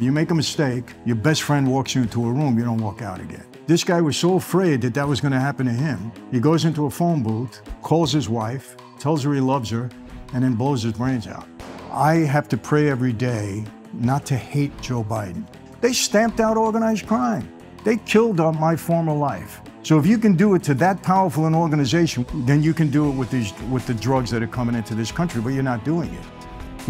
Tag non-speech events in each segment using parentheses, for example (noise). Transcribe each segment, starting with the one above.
You make a mistake, your best friend walks you into a room, you don't walk out again. This guy was so afraid that that was going to happen to him. He goes into a phone booth, calls his wife, tells her he loves her, and then blows his brains out. I have to pray every day not to hate Joe Biden. They stamped out organized crime. They killed my former life. So if you can do it to that powerful an organization, then you can do it with these with the drugs that are coming into this country, but you're not doing it.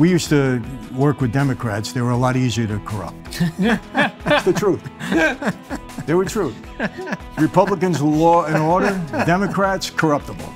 We used to work with Democrats. They were a lot easier to corrupt. (laughs) That's the truth. They were true. Republicans, law and order. Democrats, corruptible.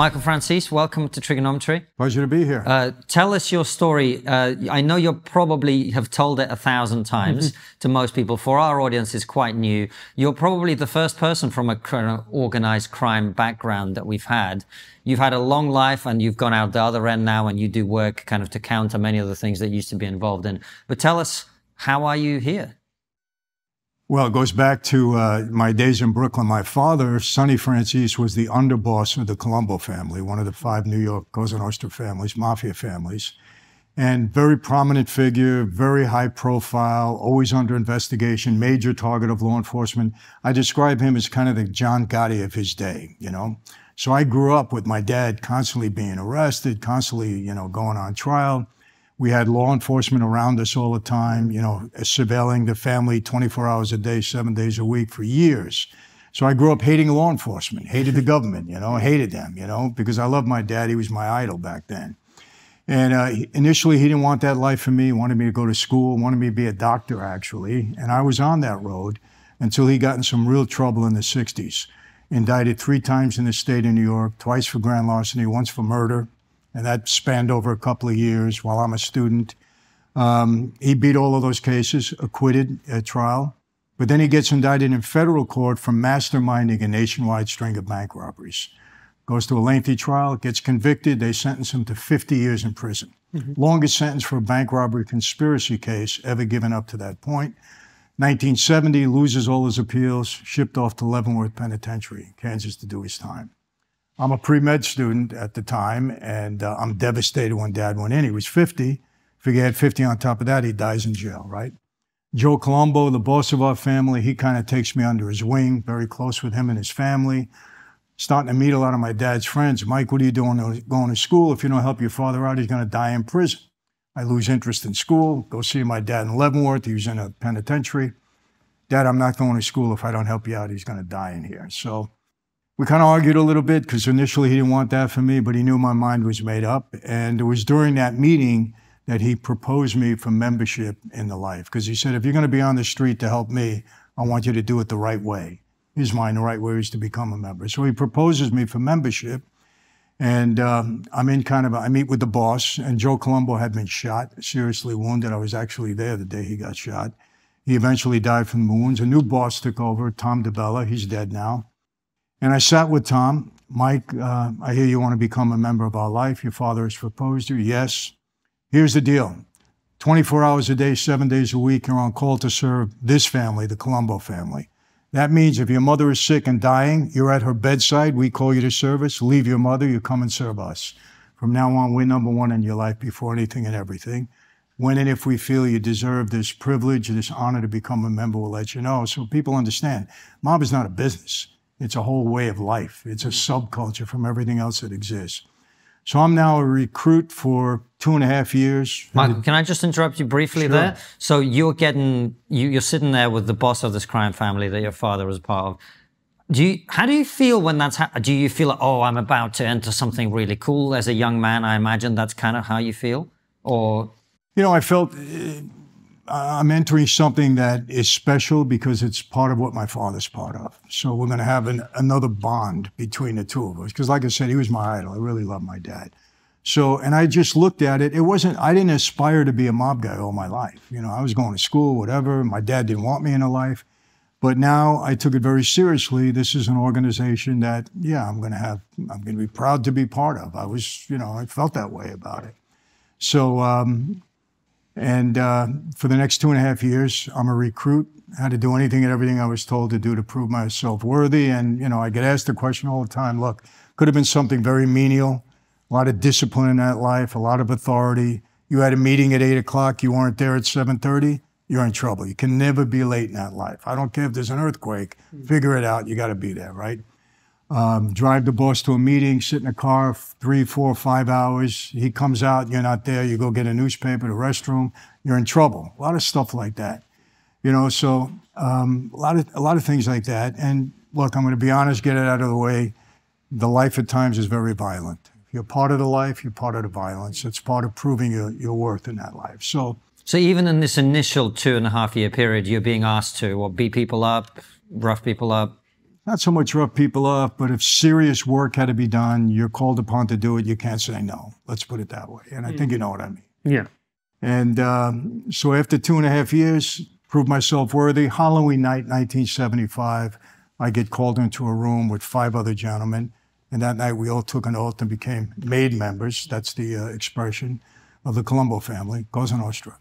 Michael Franzese, welcome to Triggernometry. Pleasure to be here. Uh, tell us your story. Uh, I know you probably have told it a thousand times mm-hmm. to most people. For our audience, it's quite new. You're probably the first person from a organized crime background that we've had. You've had a long life and you've gone out the other end now and you do work kind of to counter many of the things that you used to be involved in. But tell us, how are you here? Well, it goes back to uh, my days in Brooklyn. My father, Sonny Franzese, was the underboss of the Colombo family, one of the five New York Cosa Nostra families, mafia families. And very prominent figure, very high profile, always under investigation, major target of law enforcement. I describe him as kind of the John Gotti of his day, you know? So I grew up with my dad constantly being arrested, constantly, you know, going on trial. We had law enforcement around us all the time, you know, surveilling the family 24 hours a day, seven days a week for years. So I grew up hating law enforcement, hated the government, you know, hated them, you know, because I loved my dad. He was my idol back then. And uh, initially, he didn't want that life for me. He wanted me to go to school, wanted me to be a doctor, actually. And I was on that road until he got in some real trouble in the 60s. Indicted three times in the state of New York, twice for grand larceny, once for murder and that spanned over a couple of years while I'm a student. Um, he beat all of those cases, acquitted at trial, but then he gets indicted in federal court for masterminding a nationwide string of bank robberies. Goes to a lengthy trial, gets convicted. They sentence him to 50 years in prison. Mm-hmm. Longest sentence for a bank robbery conspiracy case ever given up to that point. 1970, loses all his appeals, shipped off to Leavenworth Penitentiary, Kansas, to do his time. I'm a pre med student at the time, and uh, I'm devastated when dad went in. He was 50. If he had 50 on top of that, he dies in jail, right? Joe Colombo, the boss of our family, he kind of takes me under his wing, very close with him and his family. Starting to meet a lot of my dad's friends. Mike, what are you doing going to school? If you don't help your father out, he's going to die in prison. I lose interest in school, go see my dad in Leavenworth. He was in a penitentiary. Dad, I'm not going to school. If I don't help you out, he's going to die in here. So we kind of argued a little bit because initially he didn't want that for me, but he knew my mind was made up. And it was during that meeting that he proposed me for membership in the life because he said, if you're going to be on the street to help me, I want you to do it the right way. His mind, the right way is to become a member. So he proposes me for membership. And um, I'm in kind of, a, I meet with the boss, and Joe Colombo had been shot, seriously wounded. I was actually there the day he got shot. He eventually died from the wounds. A new boss took over, Tom DiBella. He's dead now. And I sat with Tom. Mike, uh, I hear you want to become a member of our life. Your father has proposed you. Yes. Here's the deal 24 hours a day, seven days a week, you're on call to serve this family, the Colombo family. That means if your mother is sick and dying, you're at her bedside, we call you to service. Leave your mother, you come and serve us. From now on, we're number one in your life before anything and everything. When and if we feel you deserve this privilege, this honor to become a member, we'll let you know. So people understand, mob is not a business. It's a whole way of life. It's a mm. subculture from everything else that exists. So I'm now a recruit for two and a half years. Michael, can I just interrupt you briefly sure. there? So you're getting, you, are sitting there with the boss of this crime family that your father was part of. Do you, how do you feel when that's, ha- do you feel like, oh, I'm about to enter something really cool as a young man? I imagine that's kind of how you feel or? You know, I felt I'm entering something that is special because it's part of what my father's part of. So we're going to have an, another bond between the two of us. Because, like I said, he was my idol. I really loved my dad. So, and I just looked at it. It wasn't, I didn't aspire to be a mob guy all my life. You know, I was going to school, whatever. My dad didn't want me in a life. But now I took it very seriously. This is an organization that, yeah, I'm going to have, I'm going to be proud to be part of. I was, you know, I felt that way about it. So, um, and uh, for the next two and a half years, I'm a recruit. Had to do anything and everything I was told to do to prove myself worthy. And, you know, I get asked the question all the time look, could have been something very menial, a lot of discipline in that life, a lot of authority. you had a meeting at eight o'clock, you weren't there at 7.30, you're in trouble. You can never be late in that life. I don't care if there's an earthquake, figure it out, you got to be there, right? Um, drive the boss to a meeting, sit in a car three, four, five hours. He comes out, you're not there. You go get a newspaper, the restroom, you're in trouble. A lot of stuff like that, you know. So um, a lot of a lot of things like that. And look, I'm going to be honest, get it out of the way. The life at times is very violent. If you're part of the life, you're part of the violence. It's part of proving your, your worth in that life. So. So even in this initial two and a half year period, you're being asked to or beat people up, rough people up, not so much rough people off, but if serious work had to be done, you're called upon to do it. You can't say no. Let's put it that way. And I think you know what I mean. Yeah. And um, so after two and a half years, proved myself worthy. Halloween night, 1975, I get called into a room with five other gentlemen. And that night, we all took an oath and became made members. That's the uh, expression of the Colombo family, Cosa Nostra.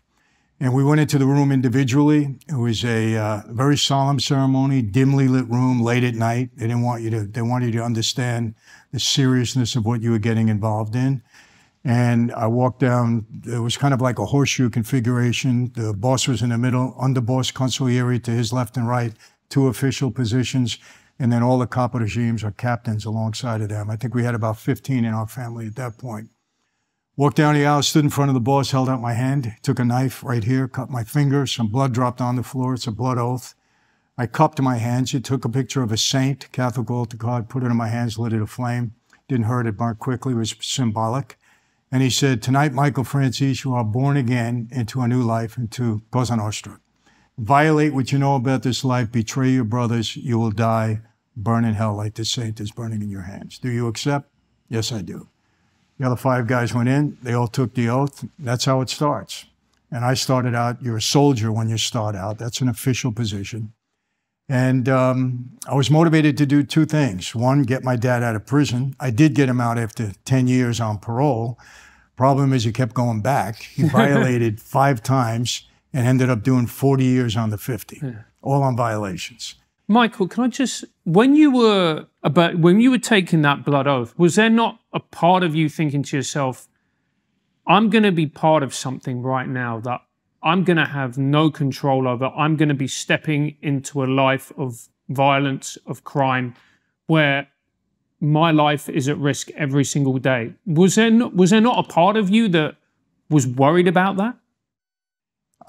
And we went into the room individually. It was a uh, very solemn ceremony, dimly lit room, late at night. They didn't want you to, they wanted you to understand the seriousness of what you were getting involved in. And I walked down, it was kind of like a horseshoe configuration. The boss was in the middle, underboss consigliere to his left and right, two official positions, and then all the capo regimes or captains alongside of them. I think we had about 15 in our family at that point. Walked down the aisle, stood in front of the boss, held out my hand, took a knife right here, cut my finger. Some blood dropped on the floor. It's a blood oath. I cupped my hands. He took a picture of a saint, Catholic altar card, put it in my hands, lit it aflame. Didn't hurt it burned quickly. It was symbolic. And he said, Tonight, Michael Franzese, you are born again into a new life, into Cosa Nostra. Violate what you know about this life, betray your brothers, you will die, burn in hell like the saint is burning in your hands. Do you accept? Yes, I do. The other five guys went in, they all took the oath. That's how it starts. And I started out, you're a soldier when you start out. That's an official position. And um, I was motivated to do two things. One, get my dad out of prison. I did get him out after 10 years on parole. Problem is, he kept going back. He (laughs) violated five times and ended up doing 40 years on the 50, yeah. all on violations. Michael, can I just, when you were about, when you were taking that blood oath, was there not a part of you thinking to yourself, I'm going to be part of something right now that I'm going to have no control over. I'm going to be stepping into a life of violence, of crime, where my life is at risk every single day. Was there not, was there not a part of you that was worried about that?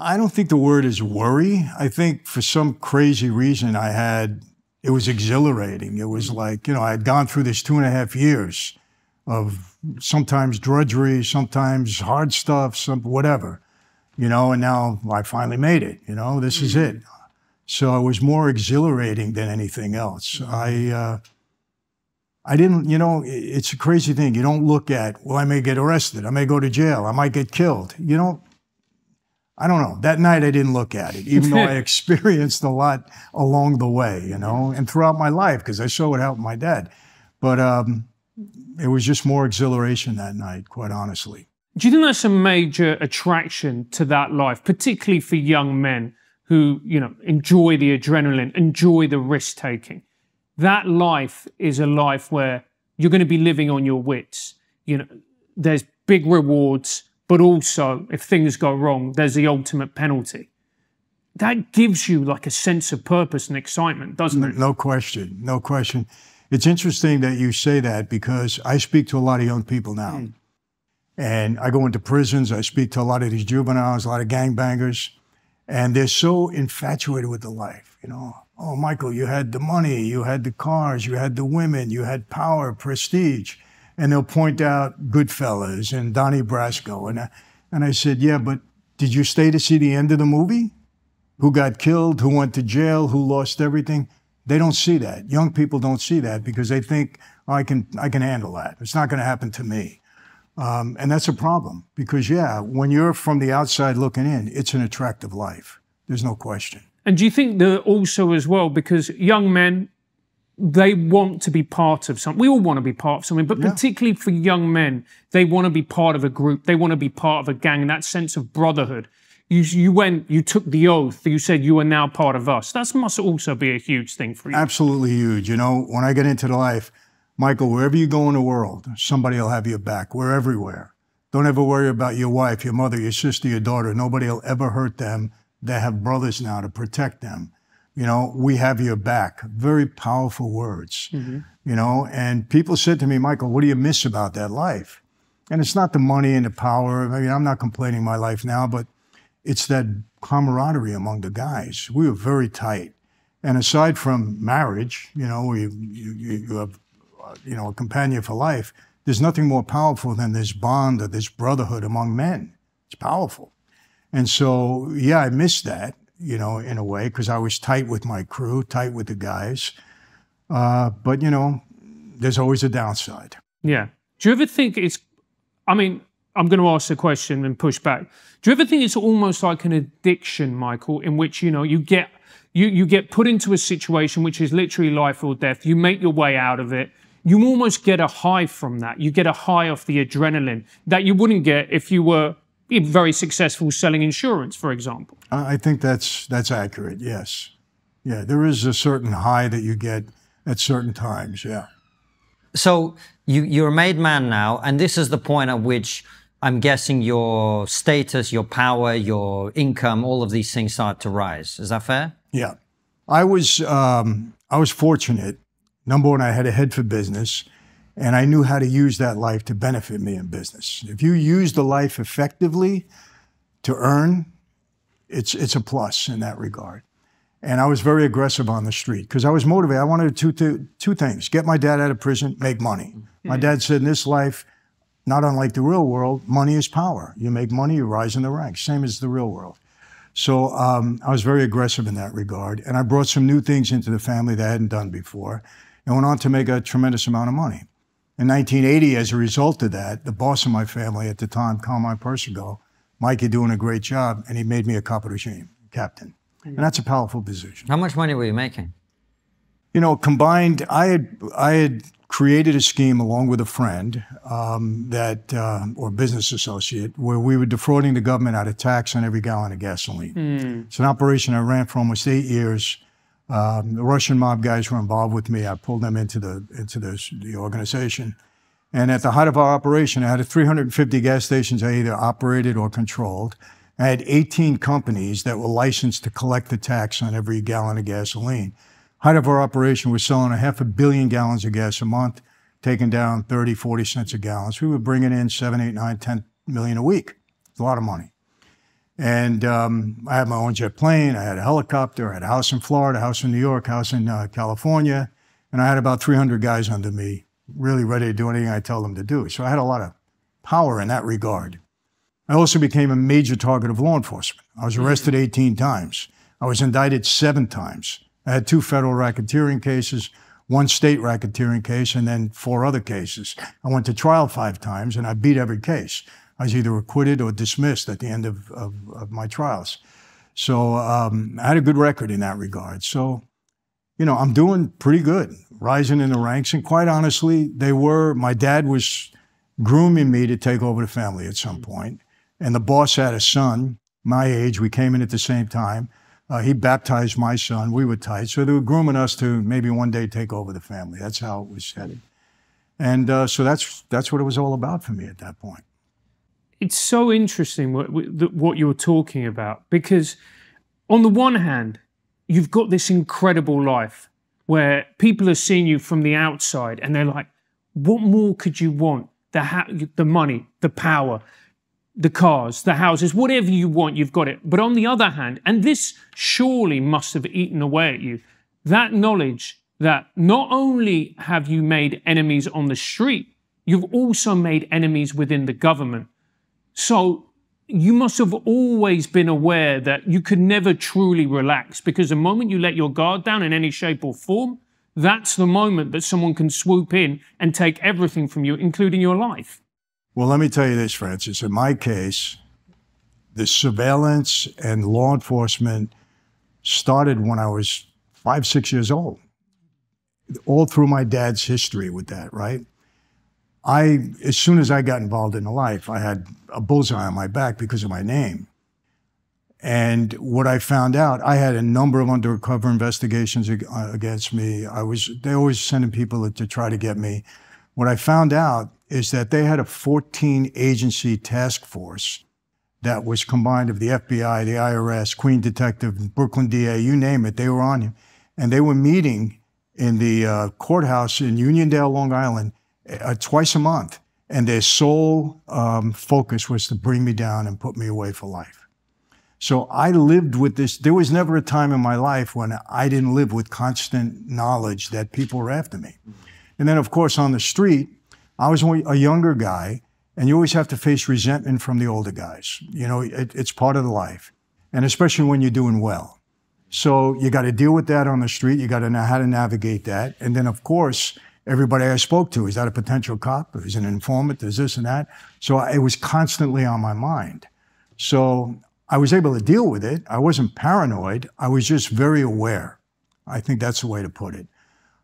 I don't think the word is worry. I think for some crazy reason I had, it was exhilarating. It was like, you know, I had gone through this two and a half years of sometimes drudgery, sometimes hard stuff, some whatever, you know, and now I finally made it, you know, this is it. So it was more exhilarating than anything else. I, uh, I didn't, you know, it's a crazy thing. You don't look at, well, I may get arrested. I may go to jail. I might get killed. You don't, I don't know. That night I didn't look at it, even though I (laughs) experienced a lot along the way, you know, and throughout my life because I saw what helped my dad. But um, it was just more exhilaration that night, quite honestly. Do you think that's a major attraction to that life, particularly for young men who, you know, enjoy the adrenaline, enjoy the risk taking? That life is a life where you're going to be living on your wits. You know, there's big rewards but also if things go wrong, there's the ultimate penalty. That gives you like a sense of purpose and excitement, doesn't it? No question, no question. It's interesting that you say that because I speak to a lot of young people now. Mm. And I go into prisons, I speak to a lot of these juveniles, a lot of gangbangers, and they're so infatuated with the life, you know. Oh, Michael, you had the money, you had the cars, you had the women, you had power, prestige and they'll point out Goodfellas and Donnie Brasco. And I, and I said, yeah, but did you stay to see the end of the movie? Who got killed, who went to jail, who lost everything? They don't see that. Young people don't see that because they think, oh, I can, I can handle that. It's not going to happen to me. Um, and that's a problem because, yeah, when you're from the outside looking in, it's an attractive life. There's no question. And do you think that also as well, because young men they want to be part of something. We all want to be part of something, but yeah. particularly for young men, they want to be part of a group. They want to be part of a gang. And that sense of brotherhood. You, you went, you took the oath. You said you are now part of us. That must also be a huge thing for you. Absolutely huge. You know, when I get into the life, Michael, wherever you go in the world, somebody will have your back. We're everywhere. Don't ever worry about your wife, your mother, your sister, your daughter. Nobody will ever hurt them. They have brothers now to protect them. You know, we have your back. Very powerful words. Mm-hmm. You know, and people said to me, Michael, what do you miss about that life? And it's not the money and the power. I mean, I'm not complaining my life now, but it's that camaraderie among the guys. We were very tight. And aside from marriage, you know, you, you, you have, you know, a companion for life, there's nothing more powerful than this bond or this brotherhood among men. It's powerful. And so, yeah, I miss that, you know, in a way, because I was tight with my crew, tight with the guys. Uh, but, you know, there's always a downside. Yeah. Do you ever think it's, I mean, I'm going to ask a question and push back. Do you ever think it's almost like an addiction, Michael, in which, you know, you get, you, you get put into a situation which is literally life or death. You make your way out of it. You almost get a high from that. You get a high off the adrenaline that you wouldn't get if you were very successful selling insurance, for example. I think that's that's accurate. Yes, yeah, there is a certain high that you get at certain times. Yeah. So you you're a made man now, and this is the point at which I'm guessing your status, your power, your income, all of these things start to rise. Is that fair? Yeah, I was um, I was fortunate. Number one, I had a head for business. And I knew how to use that life to benefit me in business. If you use the life effectively to earn, it's, it's a plus in that regard. And I was very aggressive on the street because I was motivated. I wanted two, two, two things get my dad out of prison, make money. My dad said in this life, not unlike the real world, money is power. You make money, you rise in the ranks, same as the real world. So um, I was very aggressive in that regard. And I brought some new things into the family that I hadn't done before and went on to make a tremendous amount of money. In 1980, as a result of that, the boss of my family at the time, Carmine Persico, Mike, you're doing a great job, and he made me a capo captain. And that's a powerful position. How much money were you making? You know, combined, I had I had created a scheme along with a friend um, that uh, or business associate where we were defrauding the government out of tax on every gallon of gasoline. Mm. It's an operation I ran for almost eight years. Um, the Russian mob guys were involved with me. I pulled them into the into the, the organization. And at the height of our operation, I had 350 gas stations I either operated or controlled. I had 18 companies that were licensed to collect the tax on every gallon of gasoline. Height of our operation, we're selling a half a billion gallons of gas a month, taking down 30, 40 cents a gallon. So we were bringing in seven, eight, nine, 10 million a week. It's a lot of money. And um, I had my own jet plane, I had a helicopter, I had a house in Florida, a house in New York, a house in uh, California, and I had about 300 guys under me, really ready to do anything I tell them to do. So I had a lot of power in that regard. I also became a major target of law enforcement. I was arrested 18 times. I was indicted seven times. I had two federal racketeering cases, one state racketeering case, and then four other cases. I went to trial five times, and I beat every case. I was either acquitted or dismissed at the end of, of, of my trials. So um, I had a good record in that regard. So, you know, I'm doing pretty good, rising in the ranks. And quite honestly, they were, my dad was grooming me to take over the family at some point. And the boss had a son, my age. We came in at the same time. Uh, he baptized my son. We were tight. So they were grooming us to maybe one day take over the family. That's how it was headed. And uh, so that's, that's what it was all about for me at that point it's so interesting what, what you're talking about because, on the one hand, you've got this incredible life where people are seeing you from the outside and they're like, what more could you want? The, ha- the money, the power, the cars, the houses, whatever you want, you've got it. But on the other hand, and this surely must have eaten away at you, that knowledge that not only have you made enemies on the street, you've also made enemies within the government. So you must have always been aware that you could never truly relax because the moment you let your guard down in any shape or form, that's the moment that someone can swoop in and take everything from you, including your life. Well, let me tell you this, Francis. In my case, the surveillance and law enforcement started when I was five, six years old. All through my dad's history with that, right? I, as soon as I got involved in the life, I had a bullseye on my back because of my name. And what I found out, I had a number of undercover investigations uh, against me. I was, they always sending people to try to get me. What I found out is that they had a 14 agency task force that was combined of the FBI, the IRS, Queen Detective, Brooklyn DA, you name it, they were on him. And they were meeting in the uh, courthouse in Uniondale, Long Island, uh, twice a month. And their sole um, focus was to bring me down and put me away for life. So I lived with this. There was never a time in my life when I didn't live with constant knowledge that people were after me. And then, of course, on the street, I was a younger guy, and you always have to face resentment from the older guys. You know, it, it's part of the life, and especially when you're doing well. So you got to deal with that on the street. You got to know how to navigate that. And then, of course, everybody I spoke to is that a potential cop? Is an informant? Is this and that? So it was constantly on my mind. So I was able to deal with it. I wasn't paranoid. I was just very aware. I think that's the way to put it.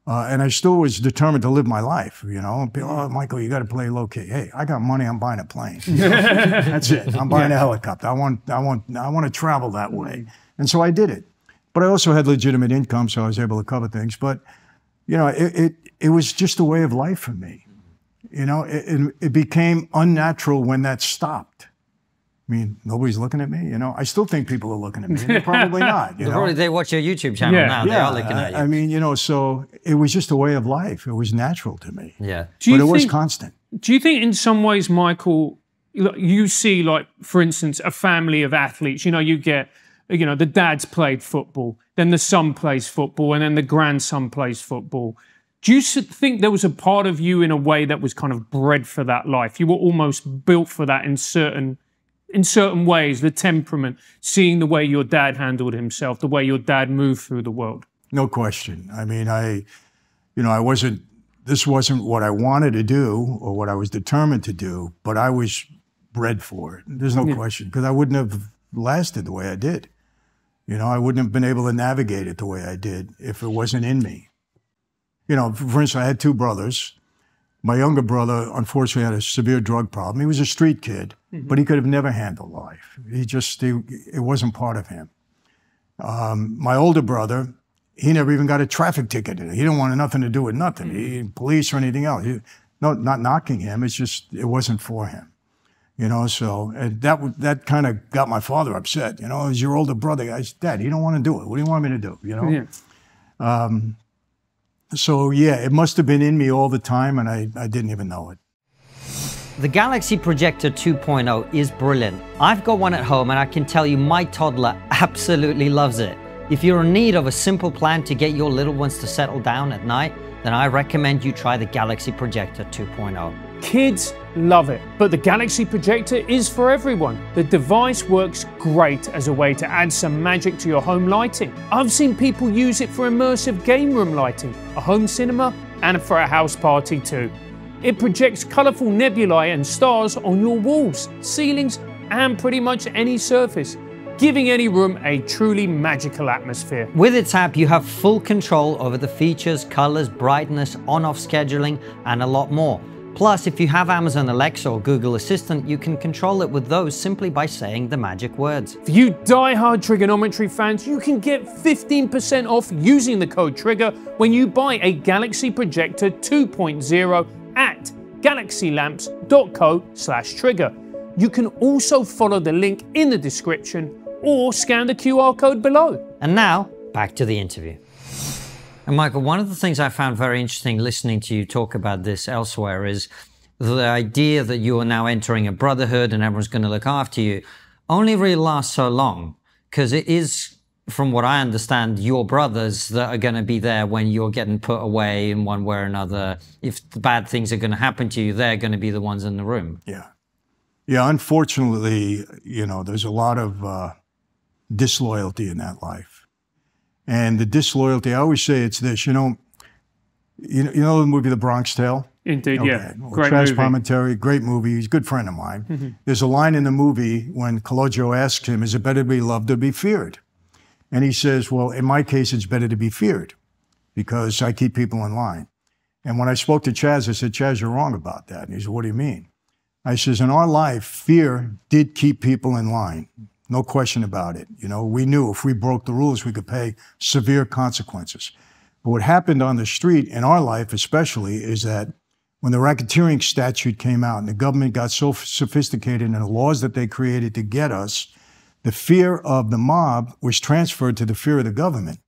Uh, and I still was determined to live my life, you know. People, oh, Michael, you got to play low key. Hey, I got money. I'm buying a plane. (laughs) You know? That's it. I'm buying yeah. a helicopter. I want, I want, I want to travel that way. And so I did it. But I also had legitimate income, so I was able to cover things. But you know, it it, it was just a way of life for me. You know, it, it, it became unnatural when that stopped. I mean, nobody's looking at me. You know, I still think people are looking at me. They're probably (laughs) not. You know? Probably they watch your YouTube channel yeah. now. Yeah, they are looking at you. I mean, you know, so it was just a way of life. It was natural to me. Yeah, but it think, was constant. Do you think, in some ways, Michael, you see, like, for instance, a family of athletes. You know, you get you know, the dad's played football, then the son plays football, and then the grandson plays football. Do you think there was a part of you in a way that was kind of bred for that life? You were almost built for that in certain in certain ways, the temperament, seeing the way your dad handled himself, the way your dad moved through the world. No question. I mean, I you know, I wasn't this wasn't what I wanted to do or what I was determined to do, but I was bred for it. There's no yeah. question because I wouldn't have lasted the way I did. You know, I wouldn't have been able to navigate it the way I did if it wasn't in me. You know, for instance, I had two brothers. My younger brother, unfortunately, had a severe drug problem. He was a street kid, mm-hmm. but he could have never handled life. He just, he, it wasn't part of him. Um, my older brother, he never even got a traffic ticket. He didn't want nothing to do with nothing, mm-hmm. he, police or anything else. He, no, not knocking him. It's just, it wasn't for him. You know, so that that kind of got my father upset. You know, as your older brother, I said, Dad, you don't want to do it. What do you want me to do? You know. Yeah. Um, so yeah, it must have been in me all the time, and I, I didn't even know it. The Galaxy Projector 2.0 is brilliant. I've got one at home, and I can tell you my toddler (laughs) absolutely loves it. If you're in need of a simple plan to get your little ones to settle down at night, then I recommend you try the Galaxy Projector 2.0. Kids love it, but the Galaxy Projector is for everyone. The device works great as a way to add some magic to your home lighting. I've seen people use it for immersive game room lighting, a home cinema, and for a house party too. It projects colourful nebulae and stars on your walls, ceilings, and pretty much any surface giving any room a truly magical atmosphere. With its app, you have full control over the features, colors, brightness, on-off scheduling, and a lot more. Plus, if you have Amazon Alexa or Google Assistant, you can control it with those simply by saying the magic words. For you die-hard Triggernometry fans, you can get 15% off using the code TRIGGER when you buy a Galaxy Projector 2.0 at galaxylamps.co slash trigger. You can also follow the link in the description or scan the QR code below. And now, back to the interview. And Michael, one of the things I found very interesting listening to you talk about this elsewhere is the idea that you are now entering a brotherhood and everyone's going to look after you only really lasts so long because it is, from what I understand, your brothers that are going to be there when you're getting put away in one way or another. If bad things are going to happen to you, they're going to be the ones in the room. Yeah. Yeah. Unfortunately, you know, there's a lot of uh, disloyalty in that life and the disloyalty. I always say it's this, you know, you know, you know the movie The Bronx Tale? Indeed, okay. yeah. Well, great Trash movie. great movie. He's a good friend of mine. Mm-hmm. There's a line in the movie when Calogero asks him, is it better to be loved or be feared? And he says, well, in my case, it's better to be feared because I keep people in line. And when I spoke to Chazz, I said, Chazz, you're wrong about that. And he said, what do you mean? I says, in our life, fear did keep people in line. No question about it. You know, we knew if we broke the rules, we could pay severe consequences. But what happened on the street in our life, especially, is that When the racketeering statute came out and the government got so sophisticated in the laws that they created to get us, the fear of the mob was transferred to the fear of the government.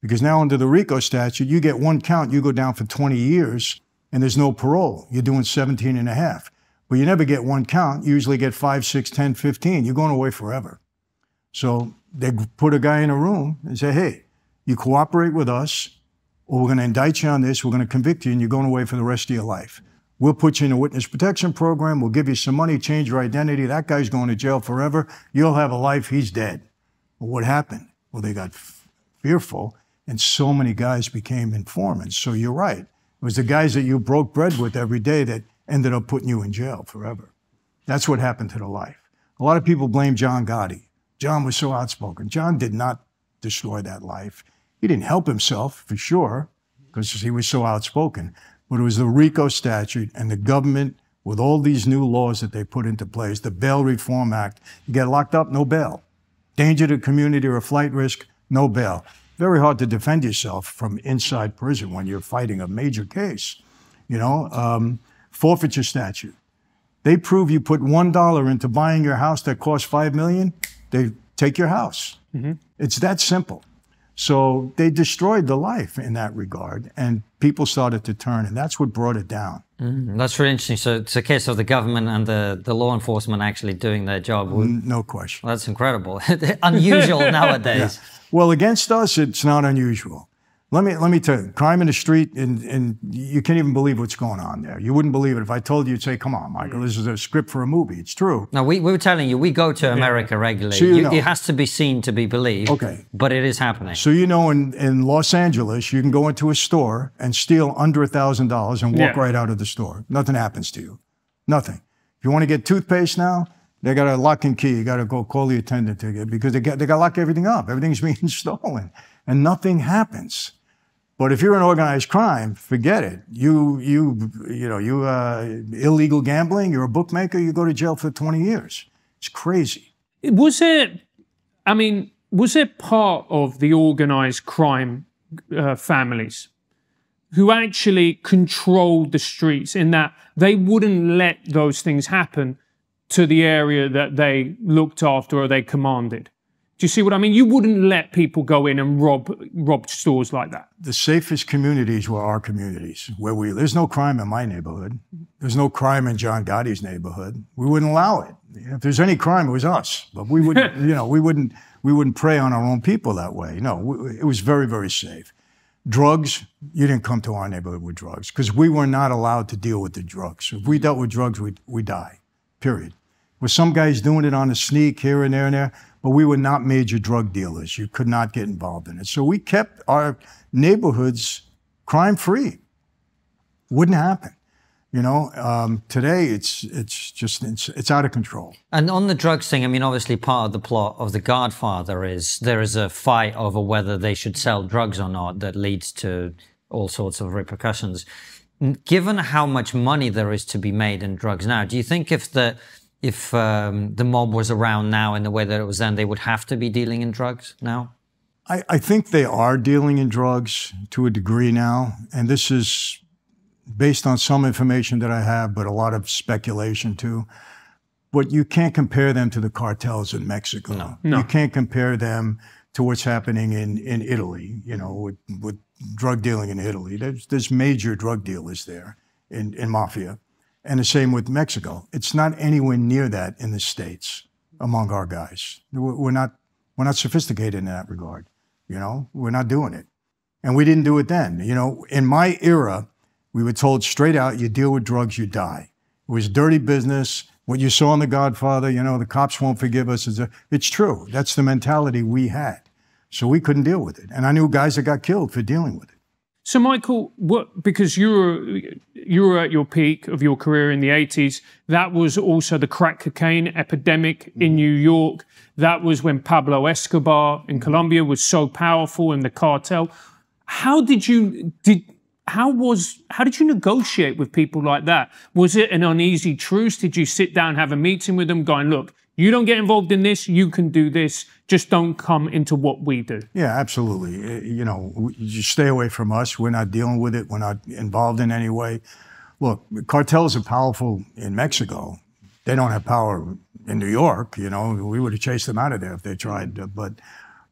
Because now under the RICO statute, you get one count, you go down for 20 years, and there's no parole. You're doing 17 and a half. But you never get one count. You usually get 5, 6, 10, 15. You're going away forever. So they put a guy in a room and say, hey, you cooperate with us, or we're going to indict you on this, we're going to convict you, and you're going away for the rest of your life. We'll put you in a witness protection program. We'll give you some money, change your identity. That guy's going to jail forever. You'll have a life. He's dead. Well, what happened? Well, they got fearful, and so many guys became informants. So you're right. It was the guys that you broke bread with every day that ended up putting you in jail forever. That's what happened to the life. A lot of people blame John Gotti. John was so outspoken. John did not destroy that life. He didn't help himself, for sure, because he was so outspoken. But it was the RICO statute and the government, with all these new laws that they put into place, the Bail Reform Act, you get locked up, no bail. Danger to community or flight risk, no bail. Very hard to defend yourself from inside prison when you're fighting a major case. You know, um, forfeiture statute. They prove you put one dollar into buying your house that costs five million, they take your house. Mm-hmm. It's that simple. So they destroyed the life in that regard, and people started to turn, and that's what brought it down. Mm, that's really interesting. So it's a case of the government and the, the law enforcement actually doing their job. No question. Well, that's incredible. (laughs) Unusual (laughs) nowadays. Yeah. Well, against us, it's not unusual. Let me let me tell you, crime in the street, and, and you can't even believe what's going on there. You wouldn't believe it if I told you. You'd say, "Come on, Michael, mm. this is a script for a movie." It's true. No, we, we were telling you, we go to America regularly. So you you, know. It has to be seen to be believed. Okay, but it is happening. So you know, in, in Los Angeles, you can go into a store and steal under a thousand dollars and walk yeah. right out of the store. Nothing happens to you. Nothing. If you want to get toothpaste now, they got a lock and key. You got to go call the attendant to get because they got they got to lock everything up. Everything's (laughs) being stolen, and nothing happens. But if you're an organized crime, forget it. You, you, you know, you uh, illegal gambling. You're a bookmaker. You go to jail for 20 years. It's crazy. Was it? I mean, was it part of the organized crime uh, families who actually controlled the streets in that they wouldn't let those things happen to the area that they looked after or they commanded? Do you see what I mean? You wouldn't let people go in and rob rob stores like that. The safest communities were our communities where we. There's no crime in my neighborhood. There's no crime in John Gotti's neighborhood. We wouldn't allow it. If there's any crime, it was us. But we wouldn't. (laughs) you know, we wouldn't. We wouldn't prey on our own people that way. No, it was very, very safe. Drugs, you didn't come to our neighborhood with drugs because we were not allowed to deal with the drugs. If we dealt with drugs, we we die. Period. With some guys doing it on a sneak here and there and there, but we were not major drug dealers. You could not get involved in it. So we kept our neighborhoods crime free. Wouldn't happen. You know, um, today it's it's just it's, it's out of control. And on the drugs thing, I mean, obviously part of the plot of The Godfather is there is a fight over whether they should sell drugs or not that leads to all sorts of repercussions. Given how much money there is to be made in drugs now, do you think if the if um, the mob was around now in the way that it was then, they would have to be dealing in drugs now? I, I think they are dealing in drugs to a degree now. And this is based on some information that I have, but a lot of speculation too. But you can't compare them to the cartels in Mexico. No. no. You can't compare them to what's happening in, in Italy, you know, with, with drug dealing in Italy. There's, there's major drug dealers there in, in mafia. And the same with Mexico. It's not anywhere near that in the States among our guys. We're not, we're not sophisticated in that regard. You know, we're not doing it. And we didn't do it then. You know, in my era, we were told straight out, you deal with drugs, you die. It was dirty business. What you saw in The Godfather, you know, the cops won't forgive us. It's true. That's the mentality we had. So we couldn't deal with it. And I knew guys that got killed for dealing with it. So, Michael, what because you were you were at your peak of your career in the eighties. That was also the crack cocaine epidemic in mm. New York. That was when Pablo Escobar in mm. Colombia was so powerful in the cartel. How did you did how was how did you negotiate with people like that? Was it an uneasy truce? Did you sit down, have a meeting with them, going, look, you don't get involved in this, you can do this. Just don't come into what we do. Yeah, absolutely. You know, you stay away from us. We're not dealing with it. We're not involved in any way. look, cartels are powerful in Mexico. They don't have power in New York. You know, we would have chased them out of there if they tried. But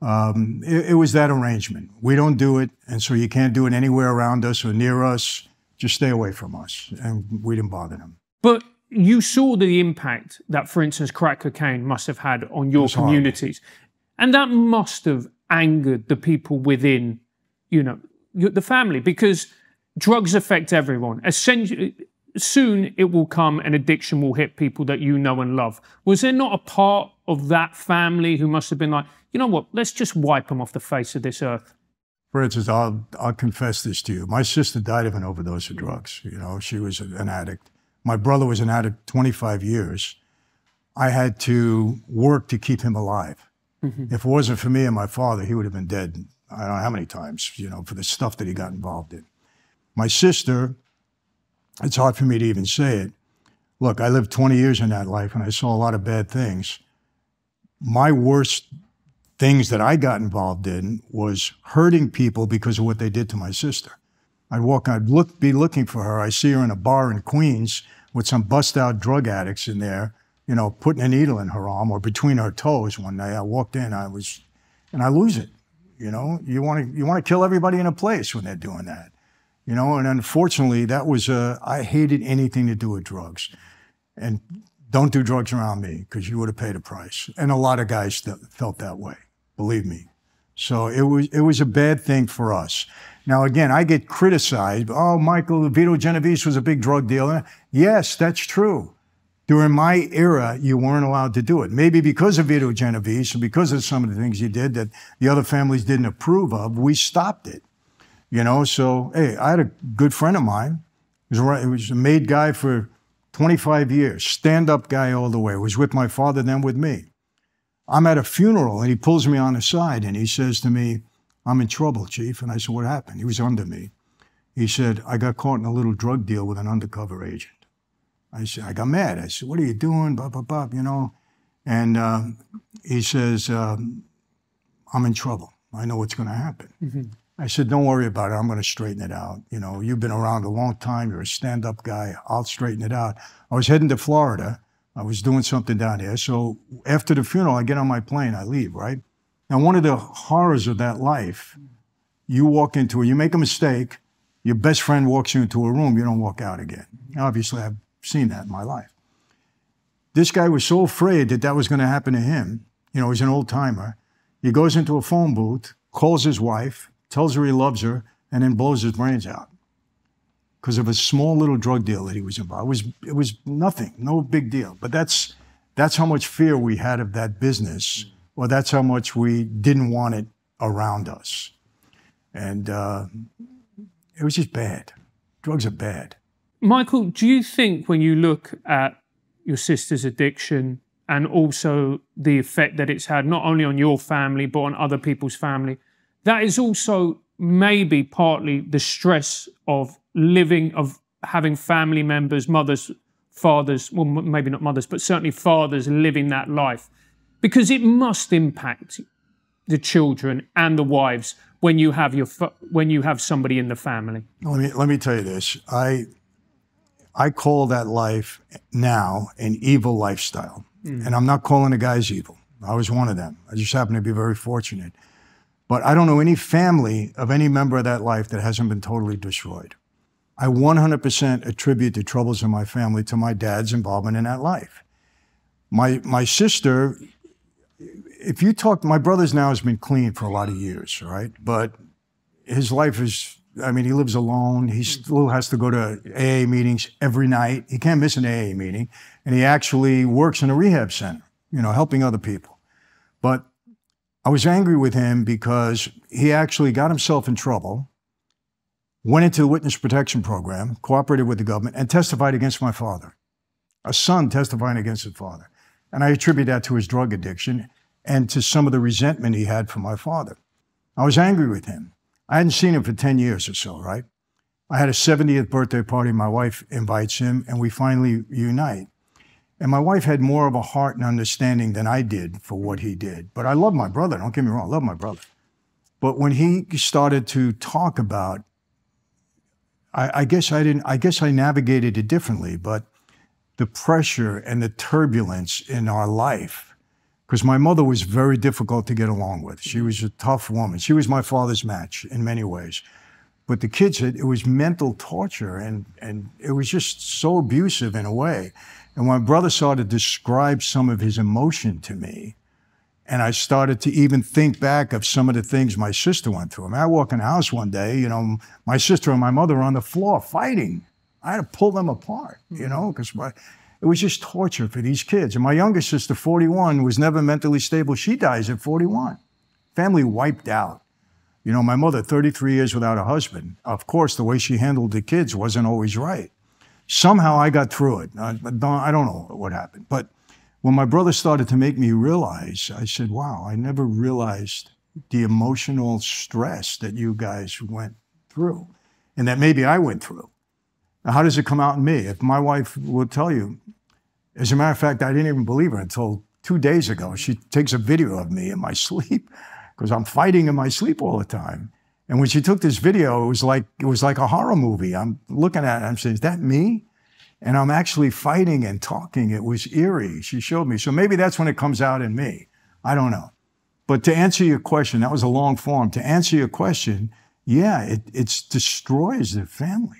um, it, it, was that arrangement. We don't do it, and so you can't do it anywhere around us or near us. Just stay away from us. And we didn't bother them. But you saw the impact that, for instance, crack cocaine must have had on your communities. And that must have angered the people within, you know, the family because drugs affect everyone. Essentially, soon it will come and addiction will hit people that you know and love. Was there not a part of that family who must have been like, you know what, let's just wipe them off the face of this earth? For instance, I'll, I'll confess this to you. My sister died of an overdose of drugs. You know, she was an addict. My brother was an addict 25 years. I had to work to keep him alive. Mm-hmm. If it wasn't for me and my father, he would have been dead. I don't know how many times, you know, for the stuff that he got involved in. My sister, it's hard for me to even say it. Look, I lived 20 years in that life and I saw a lot of bad things. My worst things that I got involved in was hurting people because of what they did to my sister. I'd walk, I'd look, be looking for her. I see her in a bar in Queens with some bust out drug addicts in there, you know, putting a needle in her arm or between her toes one day. I walked in, I was, and I lose it. You know, you want to, you want to kill everybody in a place when they're doing that. You know, and unfortunately, that was, uh, I hated anything to do with drugs. And don't do drugs around me because you would have paid a price. And a lot of guys felt that way, believe me. So it was, it was a bad thing for us. Now, again, I get criticized. Oh, Michael, Vito Genovese was a big drug dealer. Yes, that's true. During my era, you weren't allowed to do it. Maybe because of Vito Genovese and because of some of the things you did that the other families didn't approve of, we stopped it. You know, so, hey, I had a good friend of mine. He was, he was a made guy for 25 years, stand up guy all the way. Was with my father, then with me. I'm at a funeral and he pulls me on the side and he says to me, I'm in trouble, Chief. And I said, What happened? He was under me. He said, I got caught in a little drug deal with an undercover agent. I said, I got mad. I said, What are you doing? Blah, blah, blah, you know. And uh, he says, um, I'm in trouble. I know what's going to happen. Mm-hmm. I said, Don't worry about it. I'm going to straighten it out. You know, you've been around a long time. You're a stand up guy. I'll straighten it out. I was heading to Florida. I was doing something down here. So after the funeral, I get on my plane, I leave, right? Now, one of the horrors of that life, you walk into it, you make a mistake, your best friend walks you into a room, you don't walk out again. Obviously, I've seen that in my life. This guy was so afraid that that was going to happen to him. You know, he's an old timer. He goes into a phone booth, calls his wife, tells her he loves her, and then blows his brains out because of a small little drug deal that he was involved. It was it was nothing, no big deal. But that's that's how much fear we had of that business well, that's how much we didn't want it around us. And uh, it was just bad. Drugs are bad. Michael, do you think when you look at your sister's addiction and also the effect that it's had not only on your family but on other people's family, that is also maybe partly the stress of living, of having family members, mothers, fathers, well, maybe not mothers, but certainly fathers living that life because it must impact the children and the wives when you have your when you have somebody in the family. Let me let me tell you this. I I call that life now an evil lifestyle, mm. and I'm not calling the guys evil. I was one of them. I just happen to be very fortunate. But I don't know any family of any member of that life that hasn't been totally destroyed. I 100% attribute the troubles in my family to my dad's involvement in that life. My my sister if you talk, my brother's now has been clean for a lot of years, right? But his life is, I mean, he lives alone. He hmm. still has to go to AA meetings every night. He can't miss an AA meeting. And he actually works in a rehab center, you know, helping other people. But I was angry with him because he actually got himself in trouble, went into the witness protection program, cooperated with the government, and testified against my father. A son testifying against his father. And I attribute that to his drug addiction and to some of the resentment he had for my father. I was angry with him. I hadn't seen him for 10 years or so, right? I had a 70th birthday party. My wife invites him, and we finally unite. And my wife had more of a heart and understanding than I did for what he did. But I love my brother. Don't get me wrong. I love my brother. But when he started to talk about I, I guess I didn't. I guess I navigated it differently, but the pressure and the turbulence in our life, because my mother was very difficult to get along with. She mm-hmm. was a tough woman. She was my father's match in many ways. But the kids, it, it was mental torture and, and it was just so abusive in a way. And my brother started to describe some of his emotion to me, and I started to even think back of some of the things my sister went through. I, mean, I walk in the house one day, you know, my sister and my mother are on the floor fighting. I had to pull them apart, you mm-hmm. know, because it was just torture for these kids. And my younger sister, 41, was never mentally stable. She dies at 41. Family wiped out. You know, my mother, 33 years without a husband. Of course, the way she handled the kids wasn't always right. Somehow I got through it. Uh, I, I don't know what happened, but when my brother started to make me realize, I said, wow, I never realized the emotional stress that you guys went through and that maybe I went through. How does it come out in me? If my wife will tell you, as a matter of fact, I didn't even believe her until two days ago. She takes a video of me in my (laughs) sleep because I'm fighting in my sleep all the time. And when she took this video, it was like it was like a horror movie. I'm looking at it, I'm saying, is that me? and I'm actually fighting and talking. It was eerie. She showed me. So maybe that's when it comes out in me. I don't know. But to answer your question, that was a long form. To answer your question, yeah, it it's destroys the family.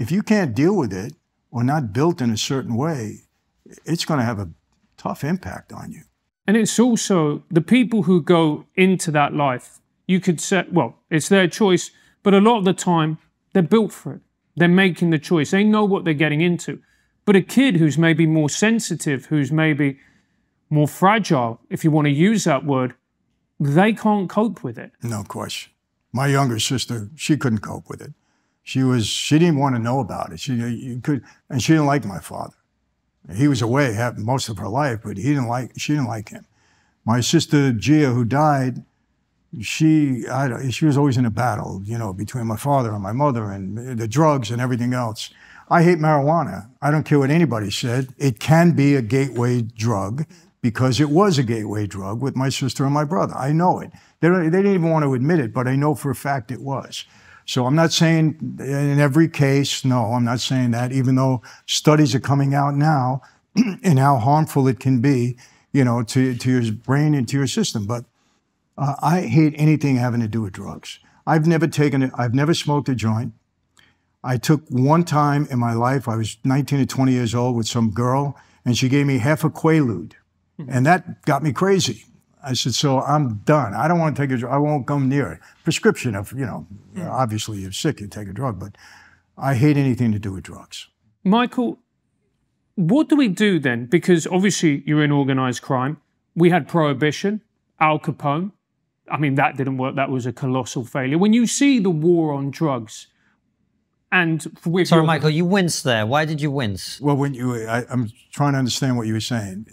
If you can't deal with it or not built in a certain way, it's going to have a tough impact on you. And it's also the people who go into that life, you could say, well, it's their choice, but a lot of the time they're built for it. They're making the choice. They know what they're getting into. But a kid who's maybe more sensitive, who's maybe more fragile, if you want to use that word, they can't cope with it. No question. My younger sister, she couldn't cope with it. She was, she didn't want to know about it. She you could, and she didn't like my father. He was away most of her life, but he didn't like, she didn't like him. My sister Gia, who died, she I, she was always in a battle, you know, between my father and my mother and the drugs and everything else. I hate marijuana. I don't care what anybody said. It can be a gateway drug because it was a gateway drug with my sister and my brother. I know it. They, they didn't even want to admit it, but I know for a fact it was. So I'm not saying in every case, no, I'm not saying that, even though studies are coming out now (clears throat) and how harmful it can be, you know, to, to your brain and to your system. But uh, I hate anything having to do with drugs. I've never taken it, I've never smoked a joint. I took one time in my life, I was 19 or 20 years old with some girl, and she gave me half a Quaalude. And that got me crazy. I said, so I'm done. I don't want to take a drug. I won't come near it. Prescription of, you know, mm-hmm. obviously you're sick, you take a drug, but I hate anything to do with drugs. Michael, what do we do then? Because obviously you're in organized crime. We had prohibition, Al Capone. I mean, that didn't work. That was a colossal failure. When you see the war on drugs, and with sorry, your... Michael, you winced there. Why did you wince? Well, when you, I, am trying to understand what you were saying.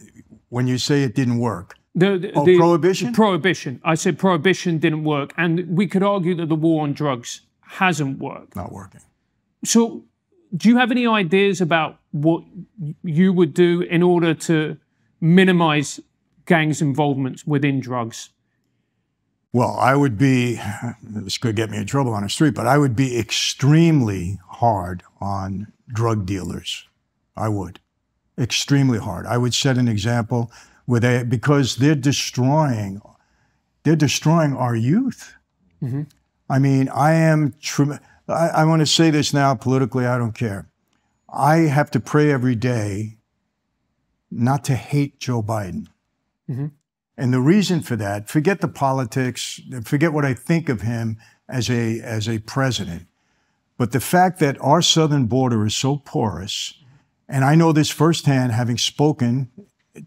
When you say it didn't work, the, the, oh, the prohibition. Prohibition. I said prohibition didn't work, and we could argue that the war on drugs hasn't worked. Not working. So, do you have any ideas about what you would do in order to minimize gangs' involvement within drugs? Well, I would be, this could get me in trouble on the street, but I would be extremely hard on drug dealers. I would. Extremely hard. I would set an example where they, because they're destroying, they're destroying our youth. Mm-hmm. I mean, I am, I, I want to say this now politically, I don't care. I have to pray every day not to hate Joe Biden. Mm-hmm. And the reason for that, forget the politics, forget what I think of him as a, as a president. But the fact that our southern border is so porous, and I know this firsthand having spoken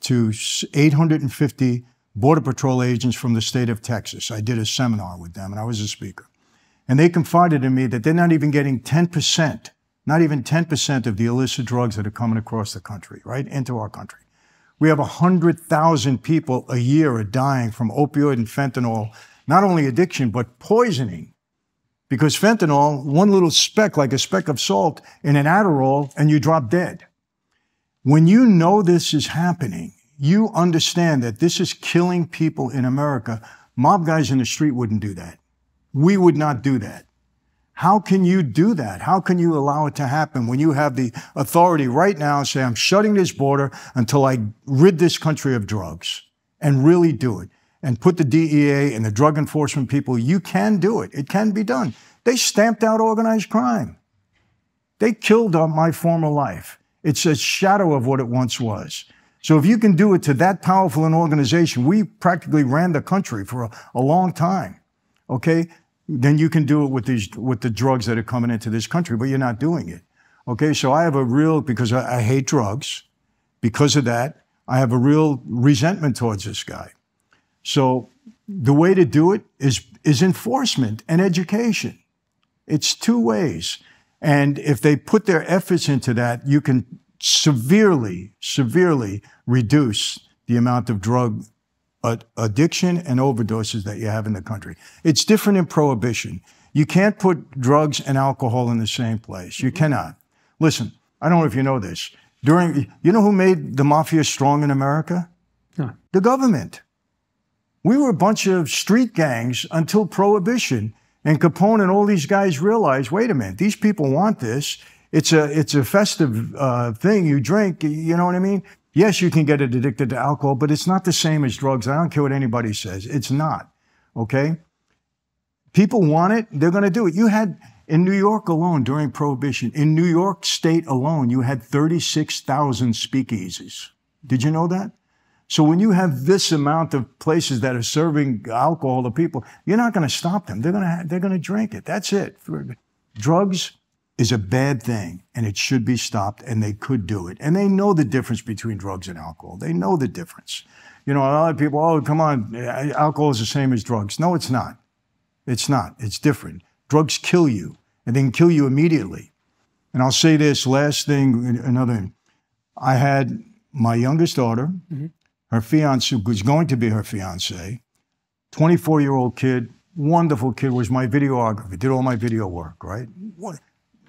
to 850 Border Patrol agents from the state of Texas. I did a seminar with them and I was a speaker. And they confided in me that they're not even getting 10%, not even 10% of the illicit drugs that are coming across the country, right, into our country. We have 100,000 people a year are dying from opioid and fentanyl, not only addiction, but poisoning. Because fentanyl, one little speck, like a speck of salt in an Adderall, and you drop dead. When you know this is happening, you understand that this is killing people in America. Mob guys in the street wouldn't do that. We would not do that. How can you do that? How can you allow it to happen when you have the authority right now and say, I'm shutting this border until I rid this country of drugs and really do it and put the DEA and the drug enforcement people, you can do it. It can be done. They stamped out organized crime. They killed my former life. It's a shadow of what it once was. So if you can do it to that powerful an organization, we practically ran the country for a, a long time. Okay, then you can do it with these with the drugs that are coming into this country, but you're not doing it. Okay, so I have a real because I, I hate drugs. Because of that, I have a real resentment towards this guy. So the way to do it is is enforcement and education. It's two ways. And if they put their efforts into that, you can severely, severely reduce the amount of drug addiction and overdoses that you have in the country. It's different in prohibition. You can't put drugs and alcohol in the same place. You mm-hmm. cannot. Listen, I don't know if you know this. During, you know who made the mafia strong in America? No. The government. We were a bunch of street gangs until prohibition. And Capone and all these guys realized, wait a minute, these people want this. It's a, it's a festive uh, thing. You drink, you know what I mean? Yes, you can get addicted to alcohol, but it's not the same as drugs. I don't care what anybody says. It's not. Okay? People want it, they're going to do it. You had in New York alone during Prohibition, in New York State alone, you had 36,000 speakeasies. Did you know that? So when you have this amount of places that are serving alcohol to people, you're not going to stop them. They're going to they're going to drink it. That's it. Drugs is a bad thing and it should be stopped and they could do it. And they know the difference between drugs and alcohol. They know the difference. You know, a lot of people, oh, come on, alcohol is the same as drugs. No, it's not. It's not. It's different. Drugs kill you and they can kill you immediately. And I'll say this last thing, another I had my youngest daughter, mm-hmm. Her fiance, was going to be her fiance, 24 year old kid, wonderful kid, was my videographer, did all my video work, right?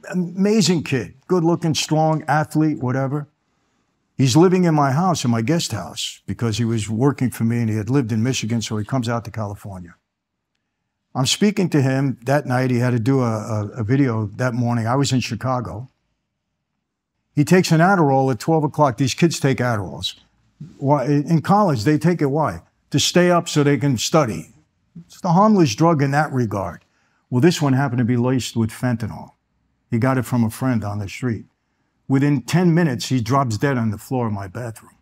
amazing kid, good looking, strong athlete, whatever. He's living in my house, in my guest house, because he was working for me and he had lived in Michigan, so he comes out to California. I'm speaking to him that night. He had to do a, a, a video that morning. I was in Chicago. He takes an Adderall at 12 o'clock. These kids take Adderalls. Why, in college, they take it why? To stay up so they can study. It's the harmless drug in that regard. Well, this one happened to be laced with fentanyl. He got it from a friend on the street. Within 10 minutes, he drops dead on the floor of my bathroom.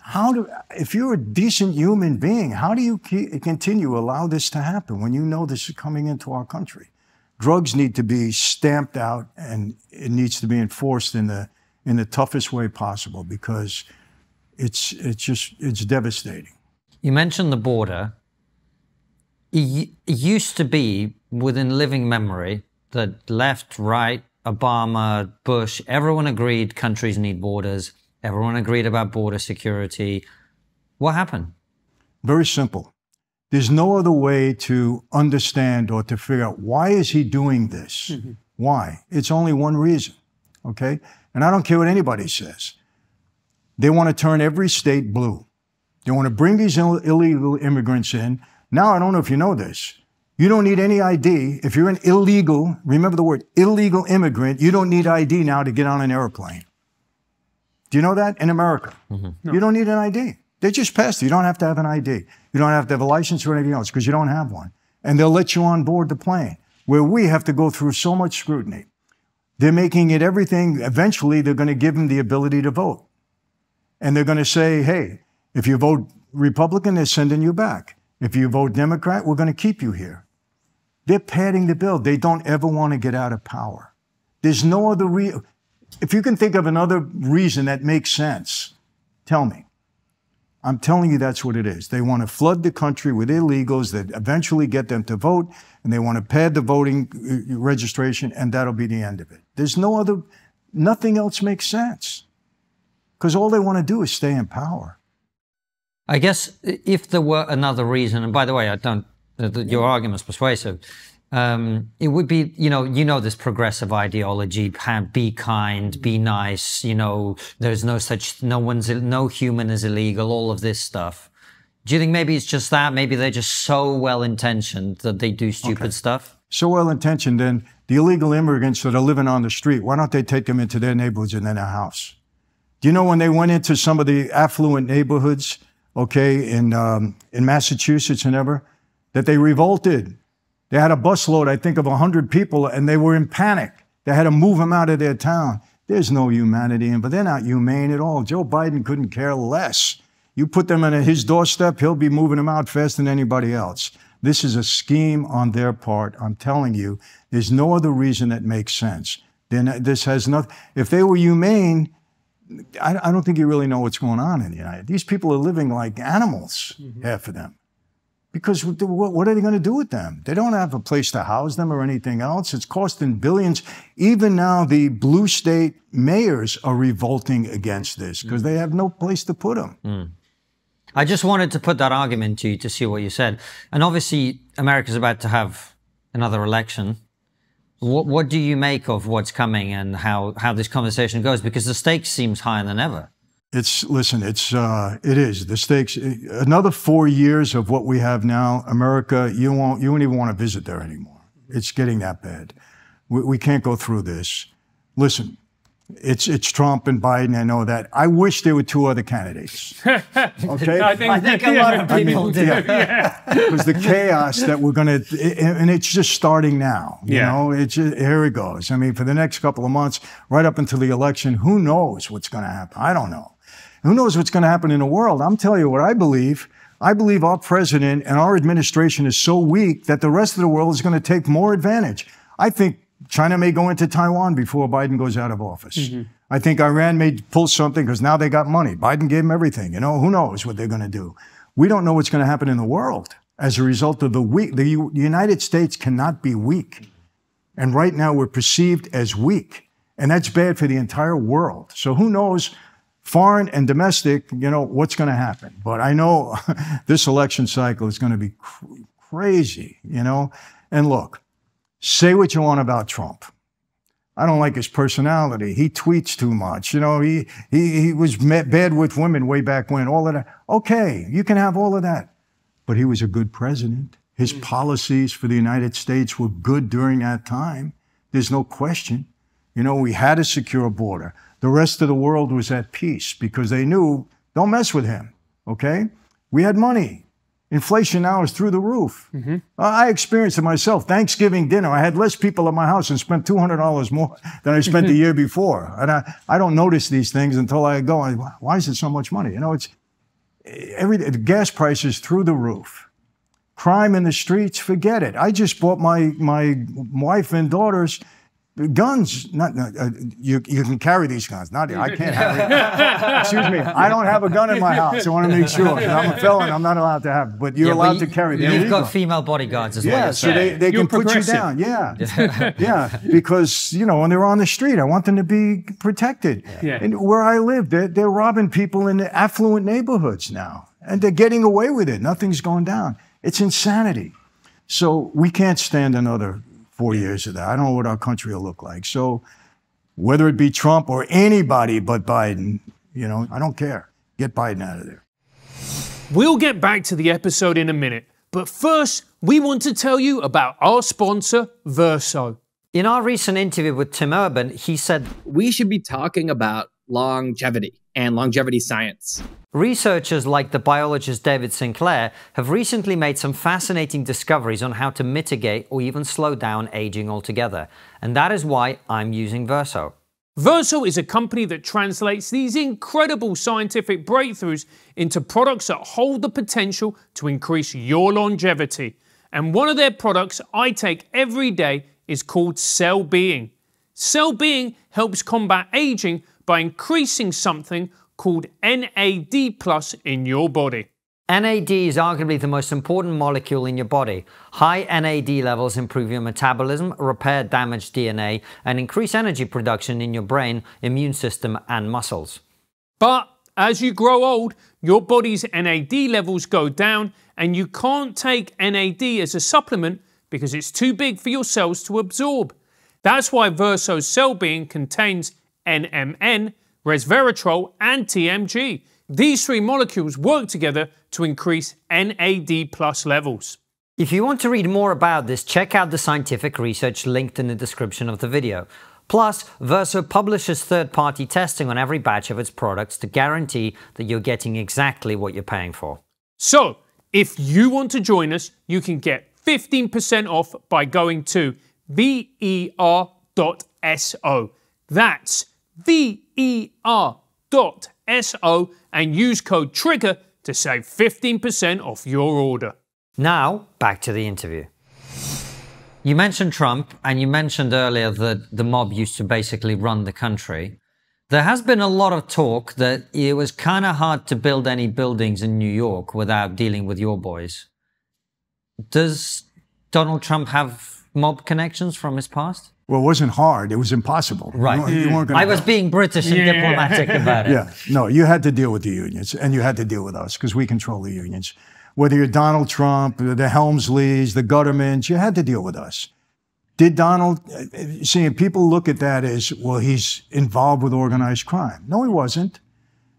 How do, if you're a decent human being, how do you continue allow this to happen when you know this is coming into our country? Drugs need to be stamped out and it needs to be enforced in the, in the toughest way possible because it's, it's just, it's devastating. You mentioned the border. It used to be within living memory that left, right, Obama, Bush, everyone agreed countries need borders. Everyone agreed about border security. What happened? Very simple. There's no other way to understand or to figure out why is he doing this? Mm-hmm. Why? It's only one reason. Okay? And I don't care what anybody says. They want to turn every state blue. They want to bring these Ill- illegal immigrants in. Now, I don't know if you know this. You don't need any ID. If you're an illegal, remember the word illegal immigrant, you don't need ID now to get on an airplane. Do you know that? In America, mm-hmm. no. you don't need an ID. They just passed it. You don't have to have an ID. You don't have to have a license or anything else because you don't have one. And they'll let you on board the plane where we have to go through so much scrutiny. They're making it everything. Eventually, they're going to give them the ability to vote. And they're going to say, hey, if you vote Republican, they're sending you back. If you vote Democrat, we're going to keep you here. They're padding the bill. They don't ever want to get out of power. There's no other reason. If you can think of another reason that makes sense, tell me. I'm telling you that's what it is. They want to flood the country with illegals that eventually get them to vote, and they want to pad the voting uh, registration, and that'll be the end of it. There's no other, nothing else makes sense. Because all they want to do is stay in power. I guess if there were another reason, and by the way, I don't your argument's persuasive. Um, it would be, you know, you know this progressive ideology: be kind, be nice. You know, there's no such, no one's, no human is illegal. All of this stuff. Do you think maybe it's just that? Maybe they're just so well intentioned that they do stupid okay. stuff. so well intentioned, then the illegal immigrants that are living on the street, why don't they take them into their neighborhoods and in their house? Do you know when they went into some of the affluent neighborhoods, okay, in, um, in Massachusetts and ever, that they revolted? They had a busload, I think, of 100 people, and they were in panic. They had to move them out of their town. There's no humanity in, but they're not humane at all. Joe Biden couldn't care less. You put them on his doorstep, he'll be moving them out faster than anybody else. This is a scheme on their part. I'm telling you, there's no other reason that makes sense. Then this has nothing. If they were humane, I, I, don't think you really know what's going on in the United. These people are living like animals, mm-hmm. half of them. Because what, what are they going to do with them? They don't have a place to house them or anything else. It's costing billions. Even now, the blue state mayors are revolting against this because mm. they have no place to put them. Mm. I just wanted to put that argument to you to see what you said. And obviously, America's about to have another election. What, what do you make of what's coming and how, how this conversation goes? Because the stakes seems higher than ever. It's listen. It's uh, it is the stakes. Another four years of what we have now, America. You won't. You won't even want to visit there anymore. It's getting that bad. We, we can't go through this. Listen, it's it's Trump and Biden. I know that. I wish there were two other candidates. (laughs) Okay, I think, I think a lot of people (laughs) I mean, do. Yeah, because the chaos that we're going to, and it's just starting now. You yeah. know, it's here it goes. I mean, for the next couple of months, right up until the election, who knows what's going to happen? I don't know. Who knows what's going to happen in the world? I'm telling you what I believe. I believe our president and our administration is so weak that the rest of the world is going to take more advantage. I think China may go into Taiwan before Biden goes out of office. Mm-hmm. I think Iran may pull something because now they got money. Biden gave them everything. You know, who knows what they're going to do? We don't know what's going to happen in the world as a result of the weak. The United States cannot be weak. And right now we're perceived as weak. And that's bad for the entire world. So who knows, foreign and domestic, you know, what's going to happen. But I know (laughs) this election cycle is going to be cr- crazy, you know. And look, Say what you want about Trump. I don't like his personality. He tweets too much. You know, he, he, he was bad with women way back when, all of that. Okay, you can have all of that. But he was a good president. His mm. policies for the United States were good during that time. There's no question. You know, we had a secure border. The rest of the world was at peace because they knew, don't mess with him. Okay? We had money. Inflation now is through the roof. Mm-hmm. I experienced it myself. Thanksgiving dinner, I had less people at my house and spent $200 more (laughs) than I spent the (laughs) year before. And I, I don't notice these things until I go, why is it so much money? You know, it's every, gas prices through the roof. Crime in the streets, forget it. I just bought my, my wife and daughters guns not uh, you you can carry these guns. Not i can't have it. (laughs) excuse me i don't have a gun in my house. I want to make sure. I'm a felon i'm not allowed to have but you're yeah, allowed you, to carry them you've got female bodyguards as well yeah so they, they can put you down (laughs) yeah. Yeah. Because you know when they're on the street i want them to be protected. Yeah. and where i live they're, they're robbing people in the affluent neighborhoods now and they're getting away with it. Nothing's going down. It's insanity. So we can't stand another four years of that. I don't know what our country will look like. So whether it be Trump or anybody but Biden, you know, I don't care. Get Biden out of there. We'll get back to the episode in a minute. But first, we want to tell you about our sponsor, Verso. In our recent interview with Tim Urban, he said, We should be talking about longevity and longevity science. Researchers like the biologist David Sinclair have recently made some fascinating discoveries on how to mitigate or even slow down aging altogether. And that is why I'm using Verso. Verso is a company that translates these incredible scientific breakthroughs into products that hold the potential to increase your longevity. And one of their products I take every day is called Cell Being. Cell Being helps combat aging by increasing something called NAD plus in your body. NAD is arguably the most important molecule in your body. High NAD levels improve your metabolism, repair damaged DNA, and increase energy production in your brain, immune system, and muscles. But as you grow old, your body's NAD levels go down, and you can't take NAD as a supplement because it's too big for your cells to absorb. That's why Verso Cell Being contains NMN, resveratrol, and TMG. These three molecules work together to increase NAD plus levels. If you want to read more about this, check out the scientific research linked in the description of the video. Plus, Verso publishes third party testing on every batch of its products to guarantee that you're getting exactly what you're paying for. So, if you want to join us, you can get 15% off by going to ver.so. That's ver.so and use code TRIGGER to save 15% off your order. Now, back to the interview. You mentioned Trump, and you mentioned earlier that the mob used to basically run the country. There has been a lot of talk that it was kind of hard to build any buildings in New York without dealing with your boys. Does Donald Trump have mob connections from his past? Well, it wasn't hard. It was impossible. Right. You, you weren't I was have- being British and Yeah. diplomatic about it. Yeah, no, you had to deal with the unions, and you had to deal with us because we control the unions. Whether you're Donald Trump, the Helmsleys, the Guttermans, you had to deal with us. Did Donald, uh, uh, seeing people look at that as, well, he's involved with organized crime. No, he wasn't.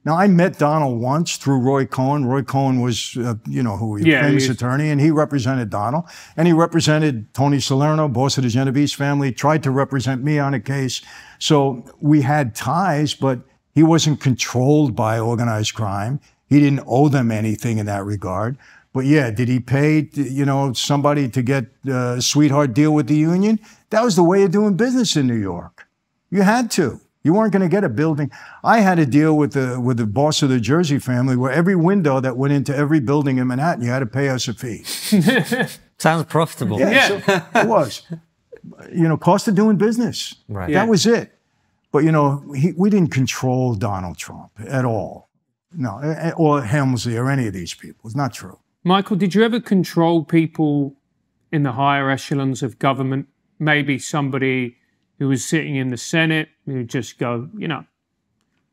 Now, I met Donald once through Roy Cohn. Roy Cohn was, uh, you know, who, Yeah, a famous he- attorney, and he represented Donald. And he represented Tony Salerno, boss of the Genovese family, tried to represent me on a case. So we had ties, but he wasn't controlled by organized crime. He didn't owe them anything in that regard. But yeah, did he pay, you know, somebody to get uh, a sweetheart deal with the union? That was the way of doing business in New York. You had to. You weren't going to get a building. I had a deal with the with the boss of the Jersey family where every window that went into every building in Manhattan, you had to pay us a fee. (laughs) Sounds profitable. Yeah, so it was. You know, cost of doing business. Right. That Yeah. was it. But you know, he, we didn't control Donald Trump at all. No, eh, eh, or Helmsley or any of these people. It's not true. Michael, did you ever control people in the higher echelons of government? Maybe somebody who was sitting in the Senate who just go, you know,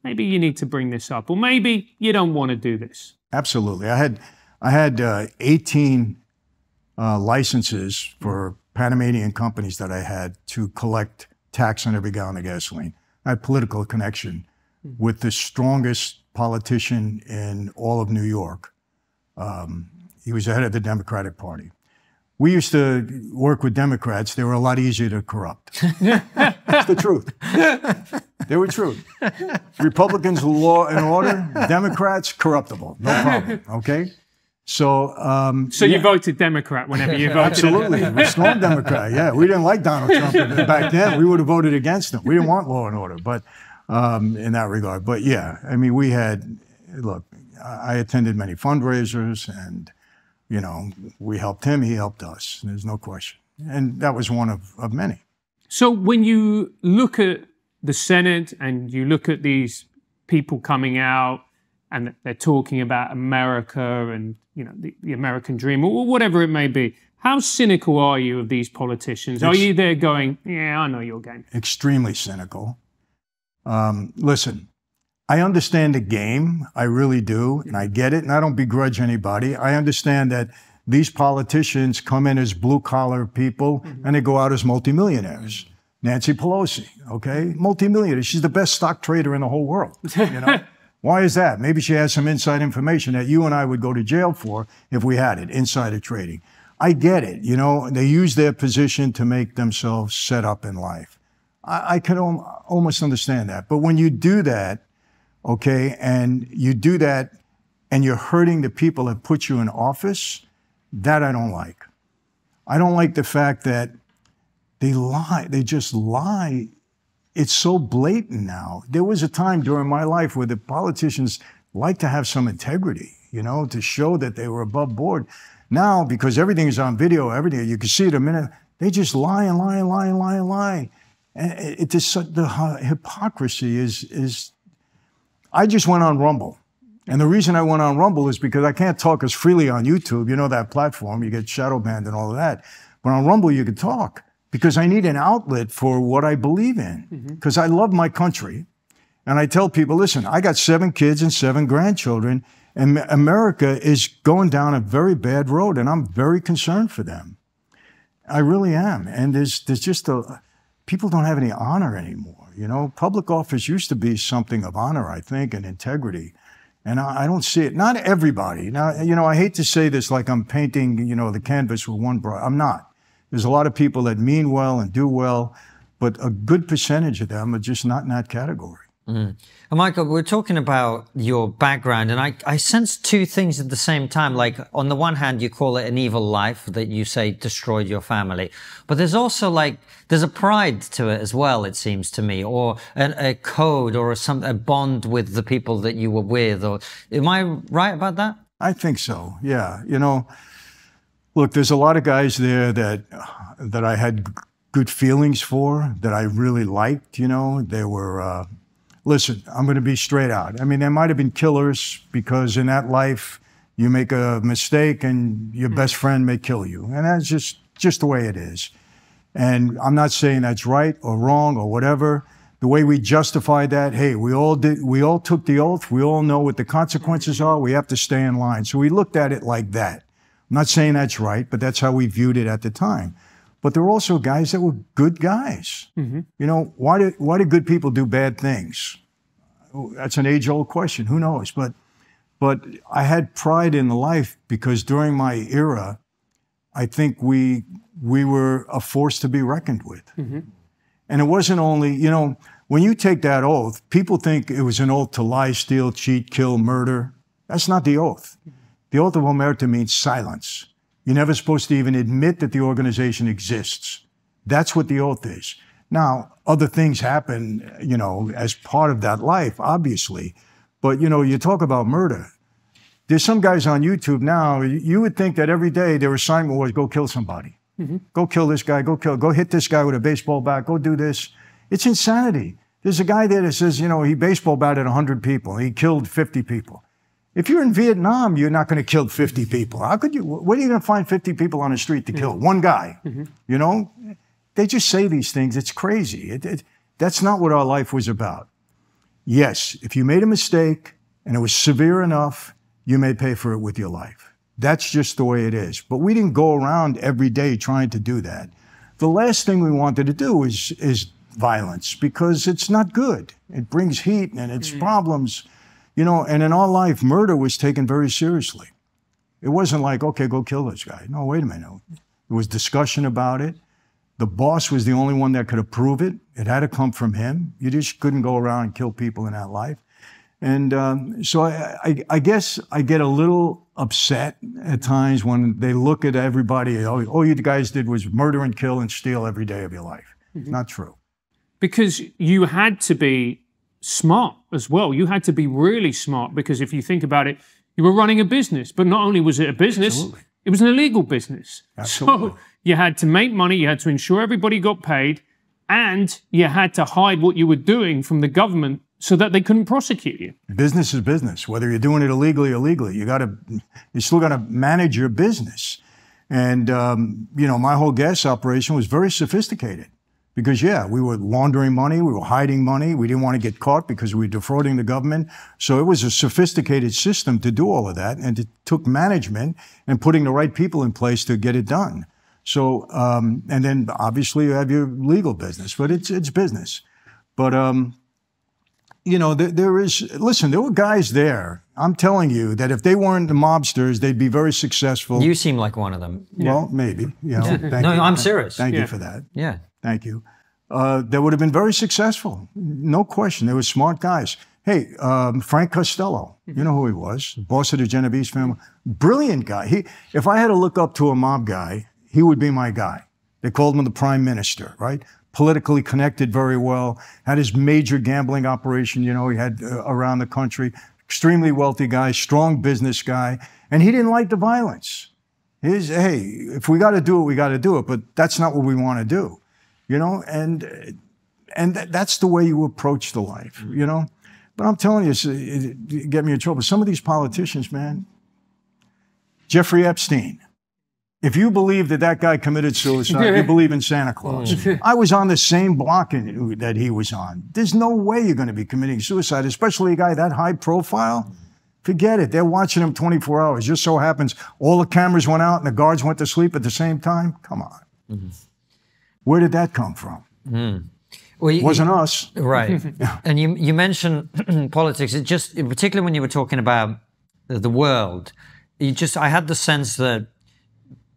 maybe you need to bring this up, or maybe you don't want to do this. Absolutely. I had I had uh, 18 uh, licenses for Panamanian companies that I had to collect tax on every gallon of gasoline. I had political connection with the strongest politician in all of New York. Um, he was the head of the Democratic Party. We used to work with Democrats. They were a lot easier to corrupt. That's the truth. They were true. Republicans, law and order. Democrats, corruptible. No problem. Okay? So, um, So you voted Democrat whenever you voted. absolutely. We're strong Democrat. Yeah. We didn't like Donald Trump back then. We would have voted against him. We didn't want law and order, but um, in that regard. But yeah, I mean, we had, look, I attended many fundraisers and, you know, we helped him, he helped us. There's no question. And that was one of, of many. So when you look at the Senate and you look at these people coming out and they're talking about America and you know the, the American dream or whatever it may be, how cynical are you of these politicians? Are you there going, "Yeah, I know your game"? extremely cynical. Um, listen, I understand the game. I really do. And I get it. And I don't begrudge anybody. I understand that these politicians come in as blue collar people mm-hmm. and they go out as multimillionaires. Nancy Pelosi, okay? Multimillionaire. She's the best stock trader in the whole world. You know? (laughs) Why is that? Maybe she has some inside information that you and I would go to jail for if we had it, insider trading. I get it. You know, they use their position to make themselves set up in life. I, I can al- almost understand that. But when you do that, okay, and you do that and you're hurting the people that put you in office, that I don't like. I don't like the fact that they lie. They just lie. It's so blatant now. There was a time during my life where the politicians like to have some integrity, you know, to show that they were above board. Now, because everything is on video, everything, you can see it a minute, they just lie and lie and lie and lie and lie. And it, it just, the uh, hypocrisy is, is, I just went on Rumble. And the reason I went on Rumble is because I can't talk as freely on YouTube. You know that platform, you get shadow banned and all of that. But on Rumble, you can talk because I need an outlet for what I believe in. Mm-hmm. Because I love my country. And I tell people, listen, I got seven kids and seven grandchildren, and America is going down a very bad road, and I'm very concerned for them. I really am. And there's there's just a people don't have any honor anymore. You know, public office used to be something of honor, I think, and integrity. And I, I don't see it. Not everybody. Now, you know, I hate to say this like I'm painting, you know, the canvas with one brush. I'm not. There's a lot of people that mean well and do well, but a good percentage of them are just not in that category. Mm. Michael, we're talking about your background, and I, I sense two things at the same time. Like, on the one hand, you call it an evil life that you say destroyed your family. But there's also like, there's a pride to it as well, it seems to me, or an, a code or a, some, a bond with the people that you were with. Or Am I right about that? I think so, yeah. You know, look, there's a lot of guys there that, that I had good feelings for, that I really liked, you know. They were, uh, listen, I'm going to be straight out. I mean, there might have been killers because in that life, you make a mistake and your hmm. best friend may kill you. And that's just, just the way it is. And I'm not saying that's right or wrong or whatever. The way we justify that, hey, we all did, we all took the oath. We all know what the consequences hmm. are. We have to stay in line. So we looked at it like that. I'm not saying that's right, but that's how we viewed it at the time. But there were also guys that were good guys. Mm-hmm. You know, why do, why do good people do bad things? That's an age old question. Who knows? But, but I had pride in the life because during my era, I think we, we were a force to be reckoned with. Mm-hmm. And it wasn't only, you know, when you take that oath, people think it was an oath to lie, steal, cheat, kill, murder. That's not the oath. The oath of omerta means silence. You're never supposed to even admit that the organization exists. That's what the oath is. Now, other things happen, you know, as part of that life, obviously. But, you know, you talk about murder. There's some guys on YouTube now, you would think that every day their assignment was go kill somebody. Mm-hmm. Go kill this guy, go kill, go hit this guy with a baseball bat, go do this. It's insanity. There's a guy there that says, you know, he baseball batted 100 people, he killed 50 people. If you're in Vietnam, you're not going to kill 50 people. How could you? Where are you going to find 50 people on the street to kill? Mm-hmm. One guy. Mm-hmm. You know? They just say these things. It's crazy. It, it, that's not what our life was about. Yes, if you made a mistake and it was severe enough, you may pay for it with your life. That's just the way it is. But we didn't go around every day trying to do that. The last thing we wanted to do is, is violence because it's not good. It brings heat and it's mm-hmm. problems. You know, and in our life, murder was taken very seriously. It wasn't like, okay, go kill this guy. No, wait a minute. There was discussion about it. The boss was the only one that could approve it. It had to come from him. You just couldn't go around and kill people in that life. And um, so I, I, I, guess I get a little upset at times when they look at everybody. Oh, all you guys did was murder and kill and steal every day of your life. Mm-hmm. Not true. Because you had to be smart as well. You had to be really smart because if you think about it, you were running a business, but not only was it a business, Absolutely. it was an illegal business. Absolutely. So you had to make money, you had to ensure everybody got paid, and you had to hide what you were doing from the government so that they couldn't prosecute you. Business is business, whether you're doing it illegally or legally. You got to, you still got to manage your business. And um, you know, my whole gas operation was very sophisticated. Because, yeah, we were laundering money, we were hiding money, we didn't want to get caught because we were defrauding the government. So it was a sophisticated system to do all of that, and it took management and putting the right people in place to get it done. So, um, and then obviously you have your legal business, but it's, it's business. But, um, you know, there, there is, listen, there were guys there. I'm telling you that if they weren't the mobsters, they'd be very successful. You seem like one of them. Well, yeah. maybe. You know, yeah. no, you. I'm serious. Thank yeah. you for that. Yeah. Thank you. Uh, they would have been very successful. No question. They were smart guys. Hey, um, Frank Costello, you know who he was, boss of the Genovese family. Brilliant guy. He, if I had to look up to a mob guy, he would be my guy. They called him the prime minister, right? Politically connected very well, had his major gambling operation, you know, he had uh, around the country. Extremely wealthy guy, strong business guy, and he didn't like the violence. His, hey, if we got to do it, we got to do it, but that's not what we want to do you know, and and th- that's the way you approach the life, you know. But I'm telling you, it, it get me in trouble. Some of these politicians, man, Jeffrey Epstein. If you believe that that guy committed suicide, you (laughs) believe in Santa Claus. I was on the same block in, that he was on. There's no way you're going to be committing suicide, especially a guy that high profile. Forget it. They're watching him 24 hours. Just so happens all the cameras went out and the guards went to sleep at the same time. Come on. Mm-hmm. Where did that come from? Mm. Well, you- wasn't us. Right. (laughs) and you you mentioned (clears throat) politics. It just particularly when you were talking about the, the world, you just I had the sense that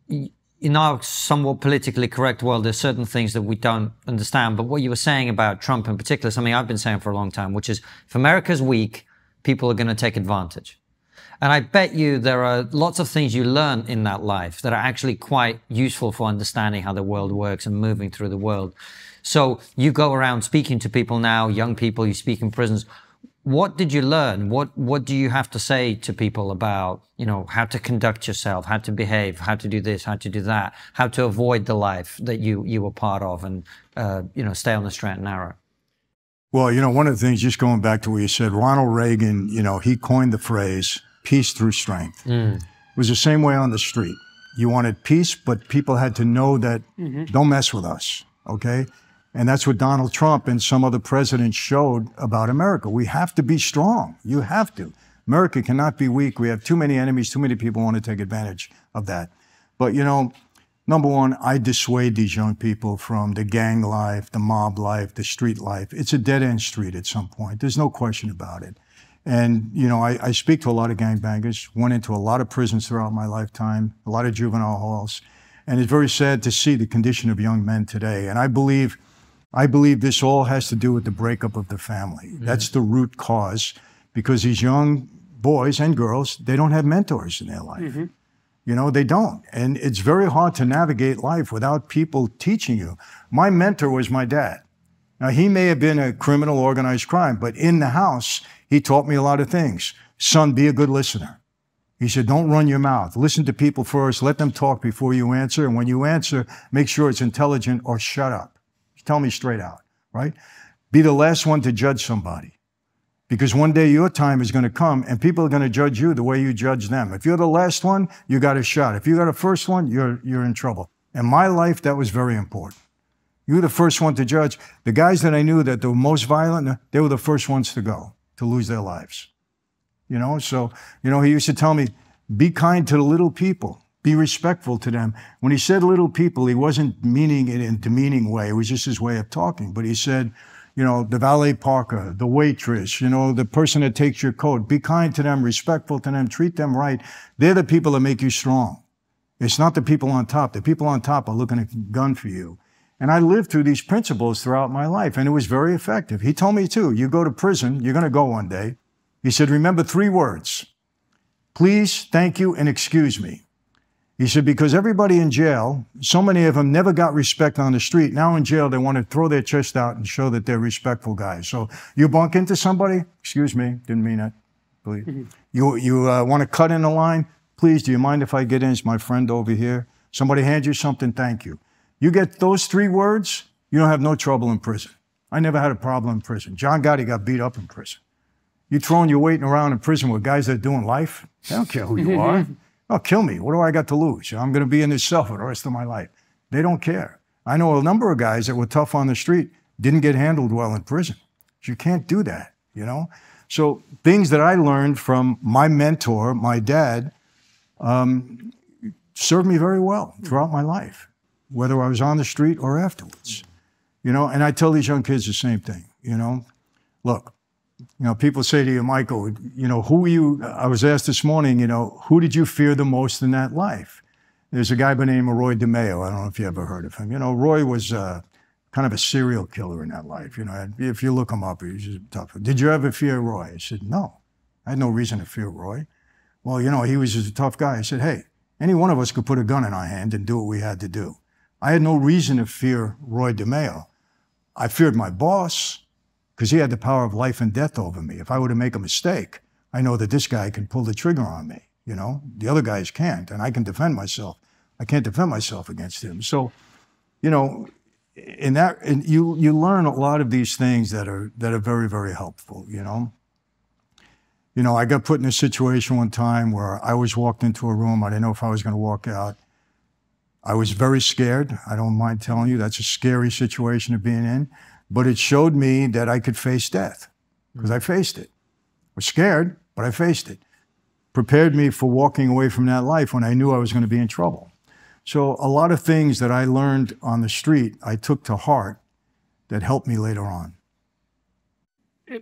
in our somewhat politically correct world, there's certain things that we don't understand. But what you were saying about Trump in particular, something I've been saying for a long time, which is if America's weak, people are going to take advantage. And I bet you there are lots of things you learn in that life that are actually quite useful for understanding how the world works and moving through the world. So you go around speaking to people now, young people, you speak in prisons. What did you learn? What what do you have to say to people about, you know, how to conduct yourself, how to behave, how to do this, how to do that, how to avoid the life that you you were part of and uh, you know, stay on the straight and narrow? Well, you know, one of the things, just going back to what you said, Ronald Reagan, you know, he coined the phrase peace through strength. Mm. It was the same way on the street. You wanted peace, but people had to know that mm-hmm. don't mess with us, okay? And that's what Donald Trump and some other presidents showed about America. We have to be strong. You have to. America cannot be weak. We have too many enemies, too many people want to take advantage of that. But, you know, Number one, I dissuade these young people from the gang life, the mob life, the street life. It's a dead end street at some point. There's no question about it. And, you know, I, I speak to a lot of gangbangers, went into a lot of prisons throughout my lifetime, a lot of juvenile halls. And it's very sad to see the condition of young men today. And I believe, I believe this all has to do with the breakup of the family. Mm-hmm. That's the root cause because these young boys and girls, they don't have mentors in their life. Mm-hmm. You know, they don't. And it's very hard to navigate life without people teaching you. My mentor was my dad. Now, he may have been a criminal organized crime, but in the house, he taught me a lot of things. Son, be a good listener. He said, don't run your mouth. Listen to people first. Let them talk before you answer. And when you answer, make sure it's intelligent or shut up. Tell me straight out, right? Be the last one to judge somebody. Because one day your time is going to come and people are going to judge you the way you judge them. If you're the last one, you got a shot. If you got a first one, you're, you're in trouble. In my life, that was very important. You were the first one to judge. The guys that I knew that were most violent, they were the first ones to go, to lose their lives. You know, so, you know, he used to tell me, be kind to the little people. Be respectful to them. When he said little people, he wasn't meaning it in a demeaning way. It was just his way of talking. But he said, you know, the valet parker, the waitress, you know, the person that takes your coat. Be kind to them, respectful to them, treat them right. They're the people that make you strong. It's not the people on top. The people on top are looking at a gun for you. And I lived through these principles throughout my life, and it was very effective. He told me too, you go to prison, you're going to go one day. He said, remember three words please, thank you, and excuse me. He said, because everybody in jail, so many of them never got respect on the street. Now in jail, they want to throw their chest out and show that they're respectful guys. So you bump into somebody, excuse me, didn't mean that, please. (laughs) You, you uh, want to cut in the line, please, do you mind if I get in? It's my friend over here. Somebody hands you something, thank you. You get those three words, you don't have no trouble in prison. I never had a problem in prison. John Gotti got beat up in prison. You throwing your weight around in prison with guys that are doing life? They don't care who you (laughs) are. Oh, kill me. What do I got to lose? I'm going to be in this cell for the rest of my life. They don't care. I know a number of guys that were tough on the street didn't get handled well in prison. You can't do that, you know? So things that I learned from my mentor, my dad, um, served me very well throughout my life, whether I was on the street or afterwards. You know, and I tell these young kids the same thing, you know? Look, you know, people say to you, Michael, you know, who you, I was asked this morning, you know, who did you fear the most in that life? There's a guy by the name of Roy DeMeo. I don't know if you ever heard of him. You know, Roy was uh, kind of a serial killer in that life. You know, if you look him up, he's just tough. Did you ever fear Roy? I said, no. I had no reason to fear Roy. Well, you know, he was just a tough guy. I said, hey, any one of us could put a gun in our hand and do what we had to do. I had no reason to fear Roy DeMeo. I feared my boss because he had the power of life and death over me. If I were to make a mistake, I know that this guy can pull the trigger on me. You know, the other guys can't, and I can defend myself. I can't defend myself against him. So, you know, in that, you you learn a lot of these things that are that are very very helpful. You know. You know, I got put in a situation one time where I was walked into a room. I didn't know if I was going to walk out. I was very scared. I don't mind telling you that's a scary situation to be in but it showed me that I could face death because I faced it. I was scared, but I faced it. Prepared me for walking away from that life when I knew I was going to be in trouble. So a lot of things that I learned on the street, I took to heart that helped me later on.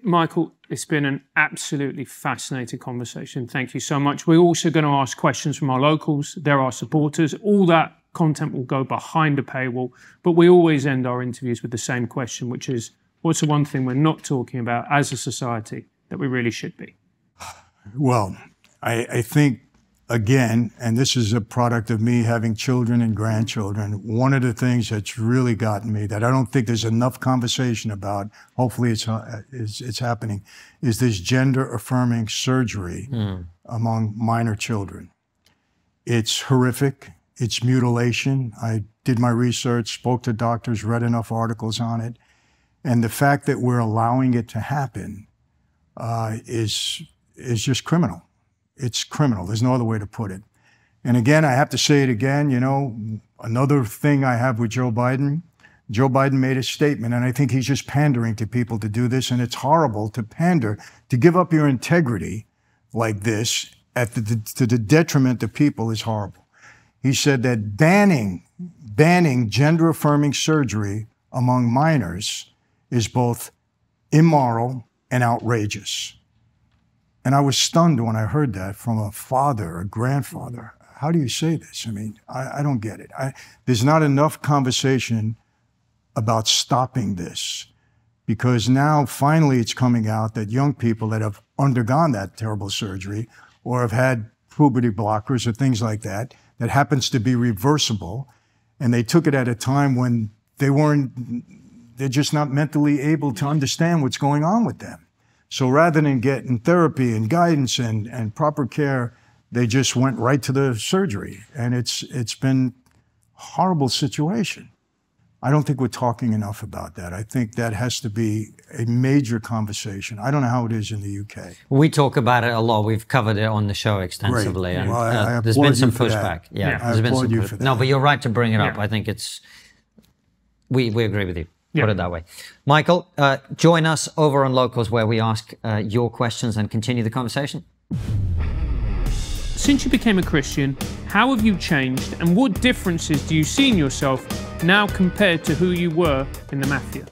Michael, it's been an absolutely fascinating conversation. Thank you so much. We're also going to ask questions from our locals. There are supporters. All that content will go behind a paywall, but we always end our interviews with the same question, which is what's the one thing we're not talking about as a society that we really should be? Well, I, I think again, and this is a product of me having children and grandchildren, one of the things that's really gotten me that I don't think there's enough conversation about, hopefully it's, uh, it's, it's happening, is this gender affirming surgery mm. among minor children. It's horrific. It's mutilation. I did my research, spoke to doctors, read enough articles on it. And the fact that we're allowing it to happen uh, is, is just criminal. It's criminal. There's no other way to put it. And again, I have to say it again, you know, another thing I have with Joe Biden, Joe Biden made a statement, and I think he's just pandering to people to do this, and it's horrible to pander, to give up your integrity like this at the, to the detriment of people is horrible. He said that banning, banning gender affirming surgery among minors is both immoral and outrageous. And I was stunned when I heard that from a father, a grandfather. How do you say this? I mean, I, I don't get it. I, there's not enough conversation about stopping this because now finally it's coming out that young people that have undergone that terrible surgery or have had puberty blockers or things like that, that happens to be reversible, and they took it at a time when they weren't, they're just not mentally able to understand what's going on with them. So rather than getting therapy and guidance and, and proper care, they just went right to the surgery. And it's, it's been horrible situation. I don't think we're talking enough about that. I think that has to be a major conversation. I don't know how it is in the UK. We talk about it a lot. We've covered it on the show extensively. Great. And, well, I, uh, I there's been some pushback. Yeah, yeah. there's I been some you push- for that. No, but you're right to bring it up. Yeah. I think it's we we agree with you. Yeah. Put it that way. Michael, uh, join us over on Locals where we ask uh, your questions and continue the conversation. Since you became a Christian, how have you changed and what differences do you see in yourself now compared to who you were in the mafia?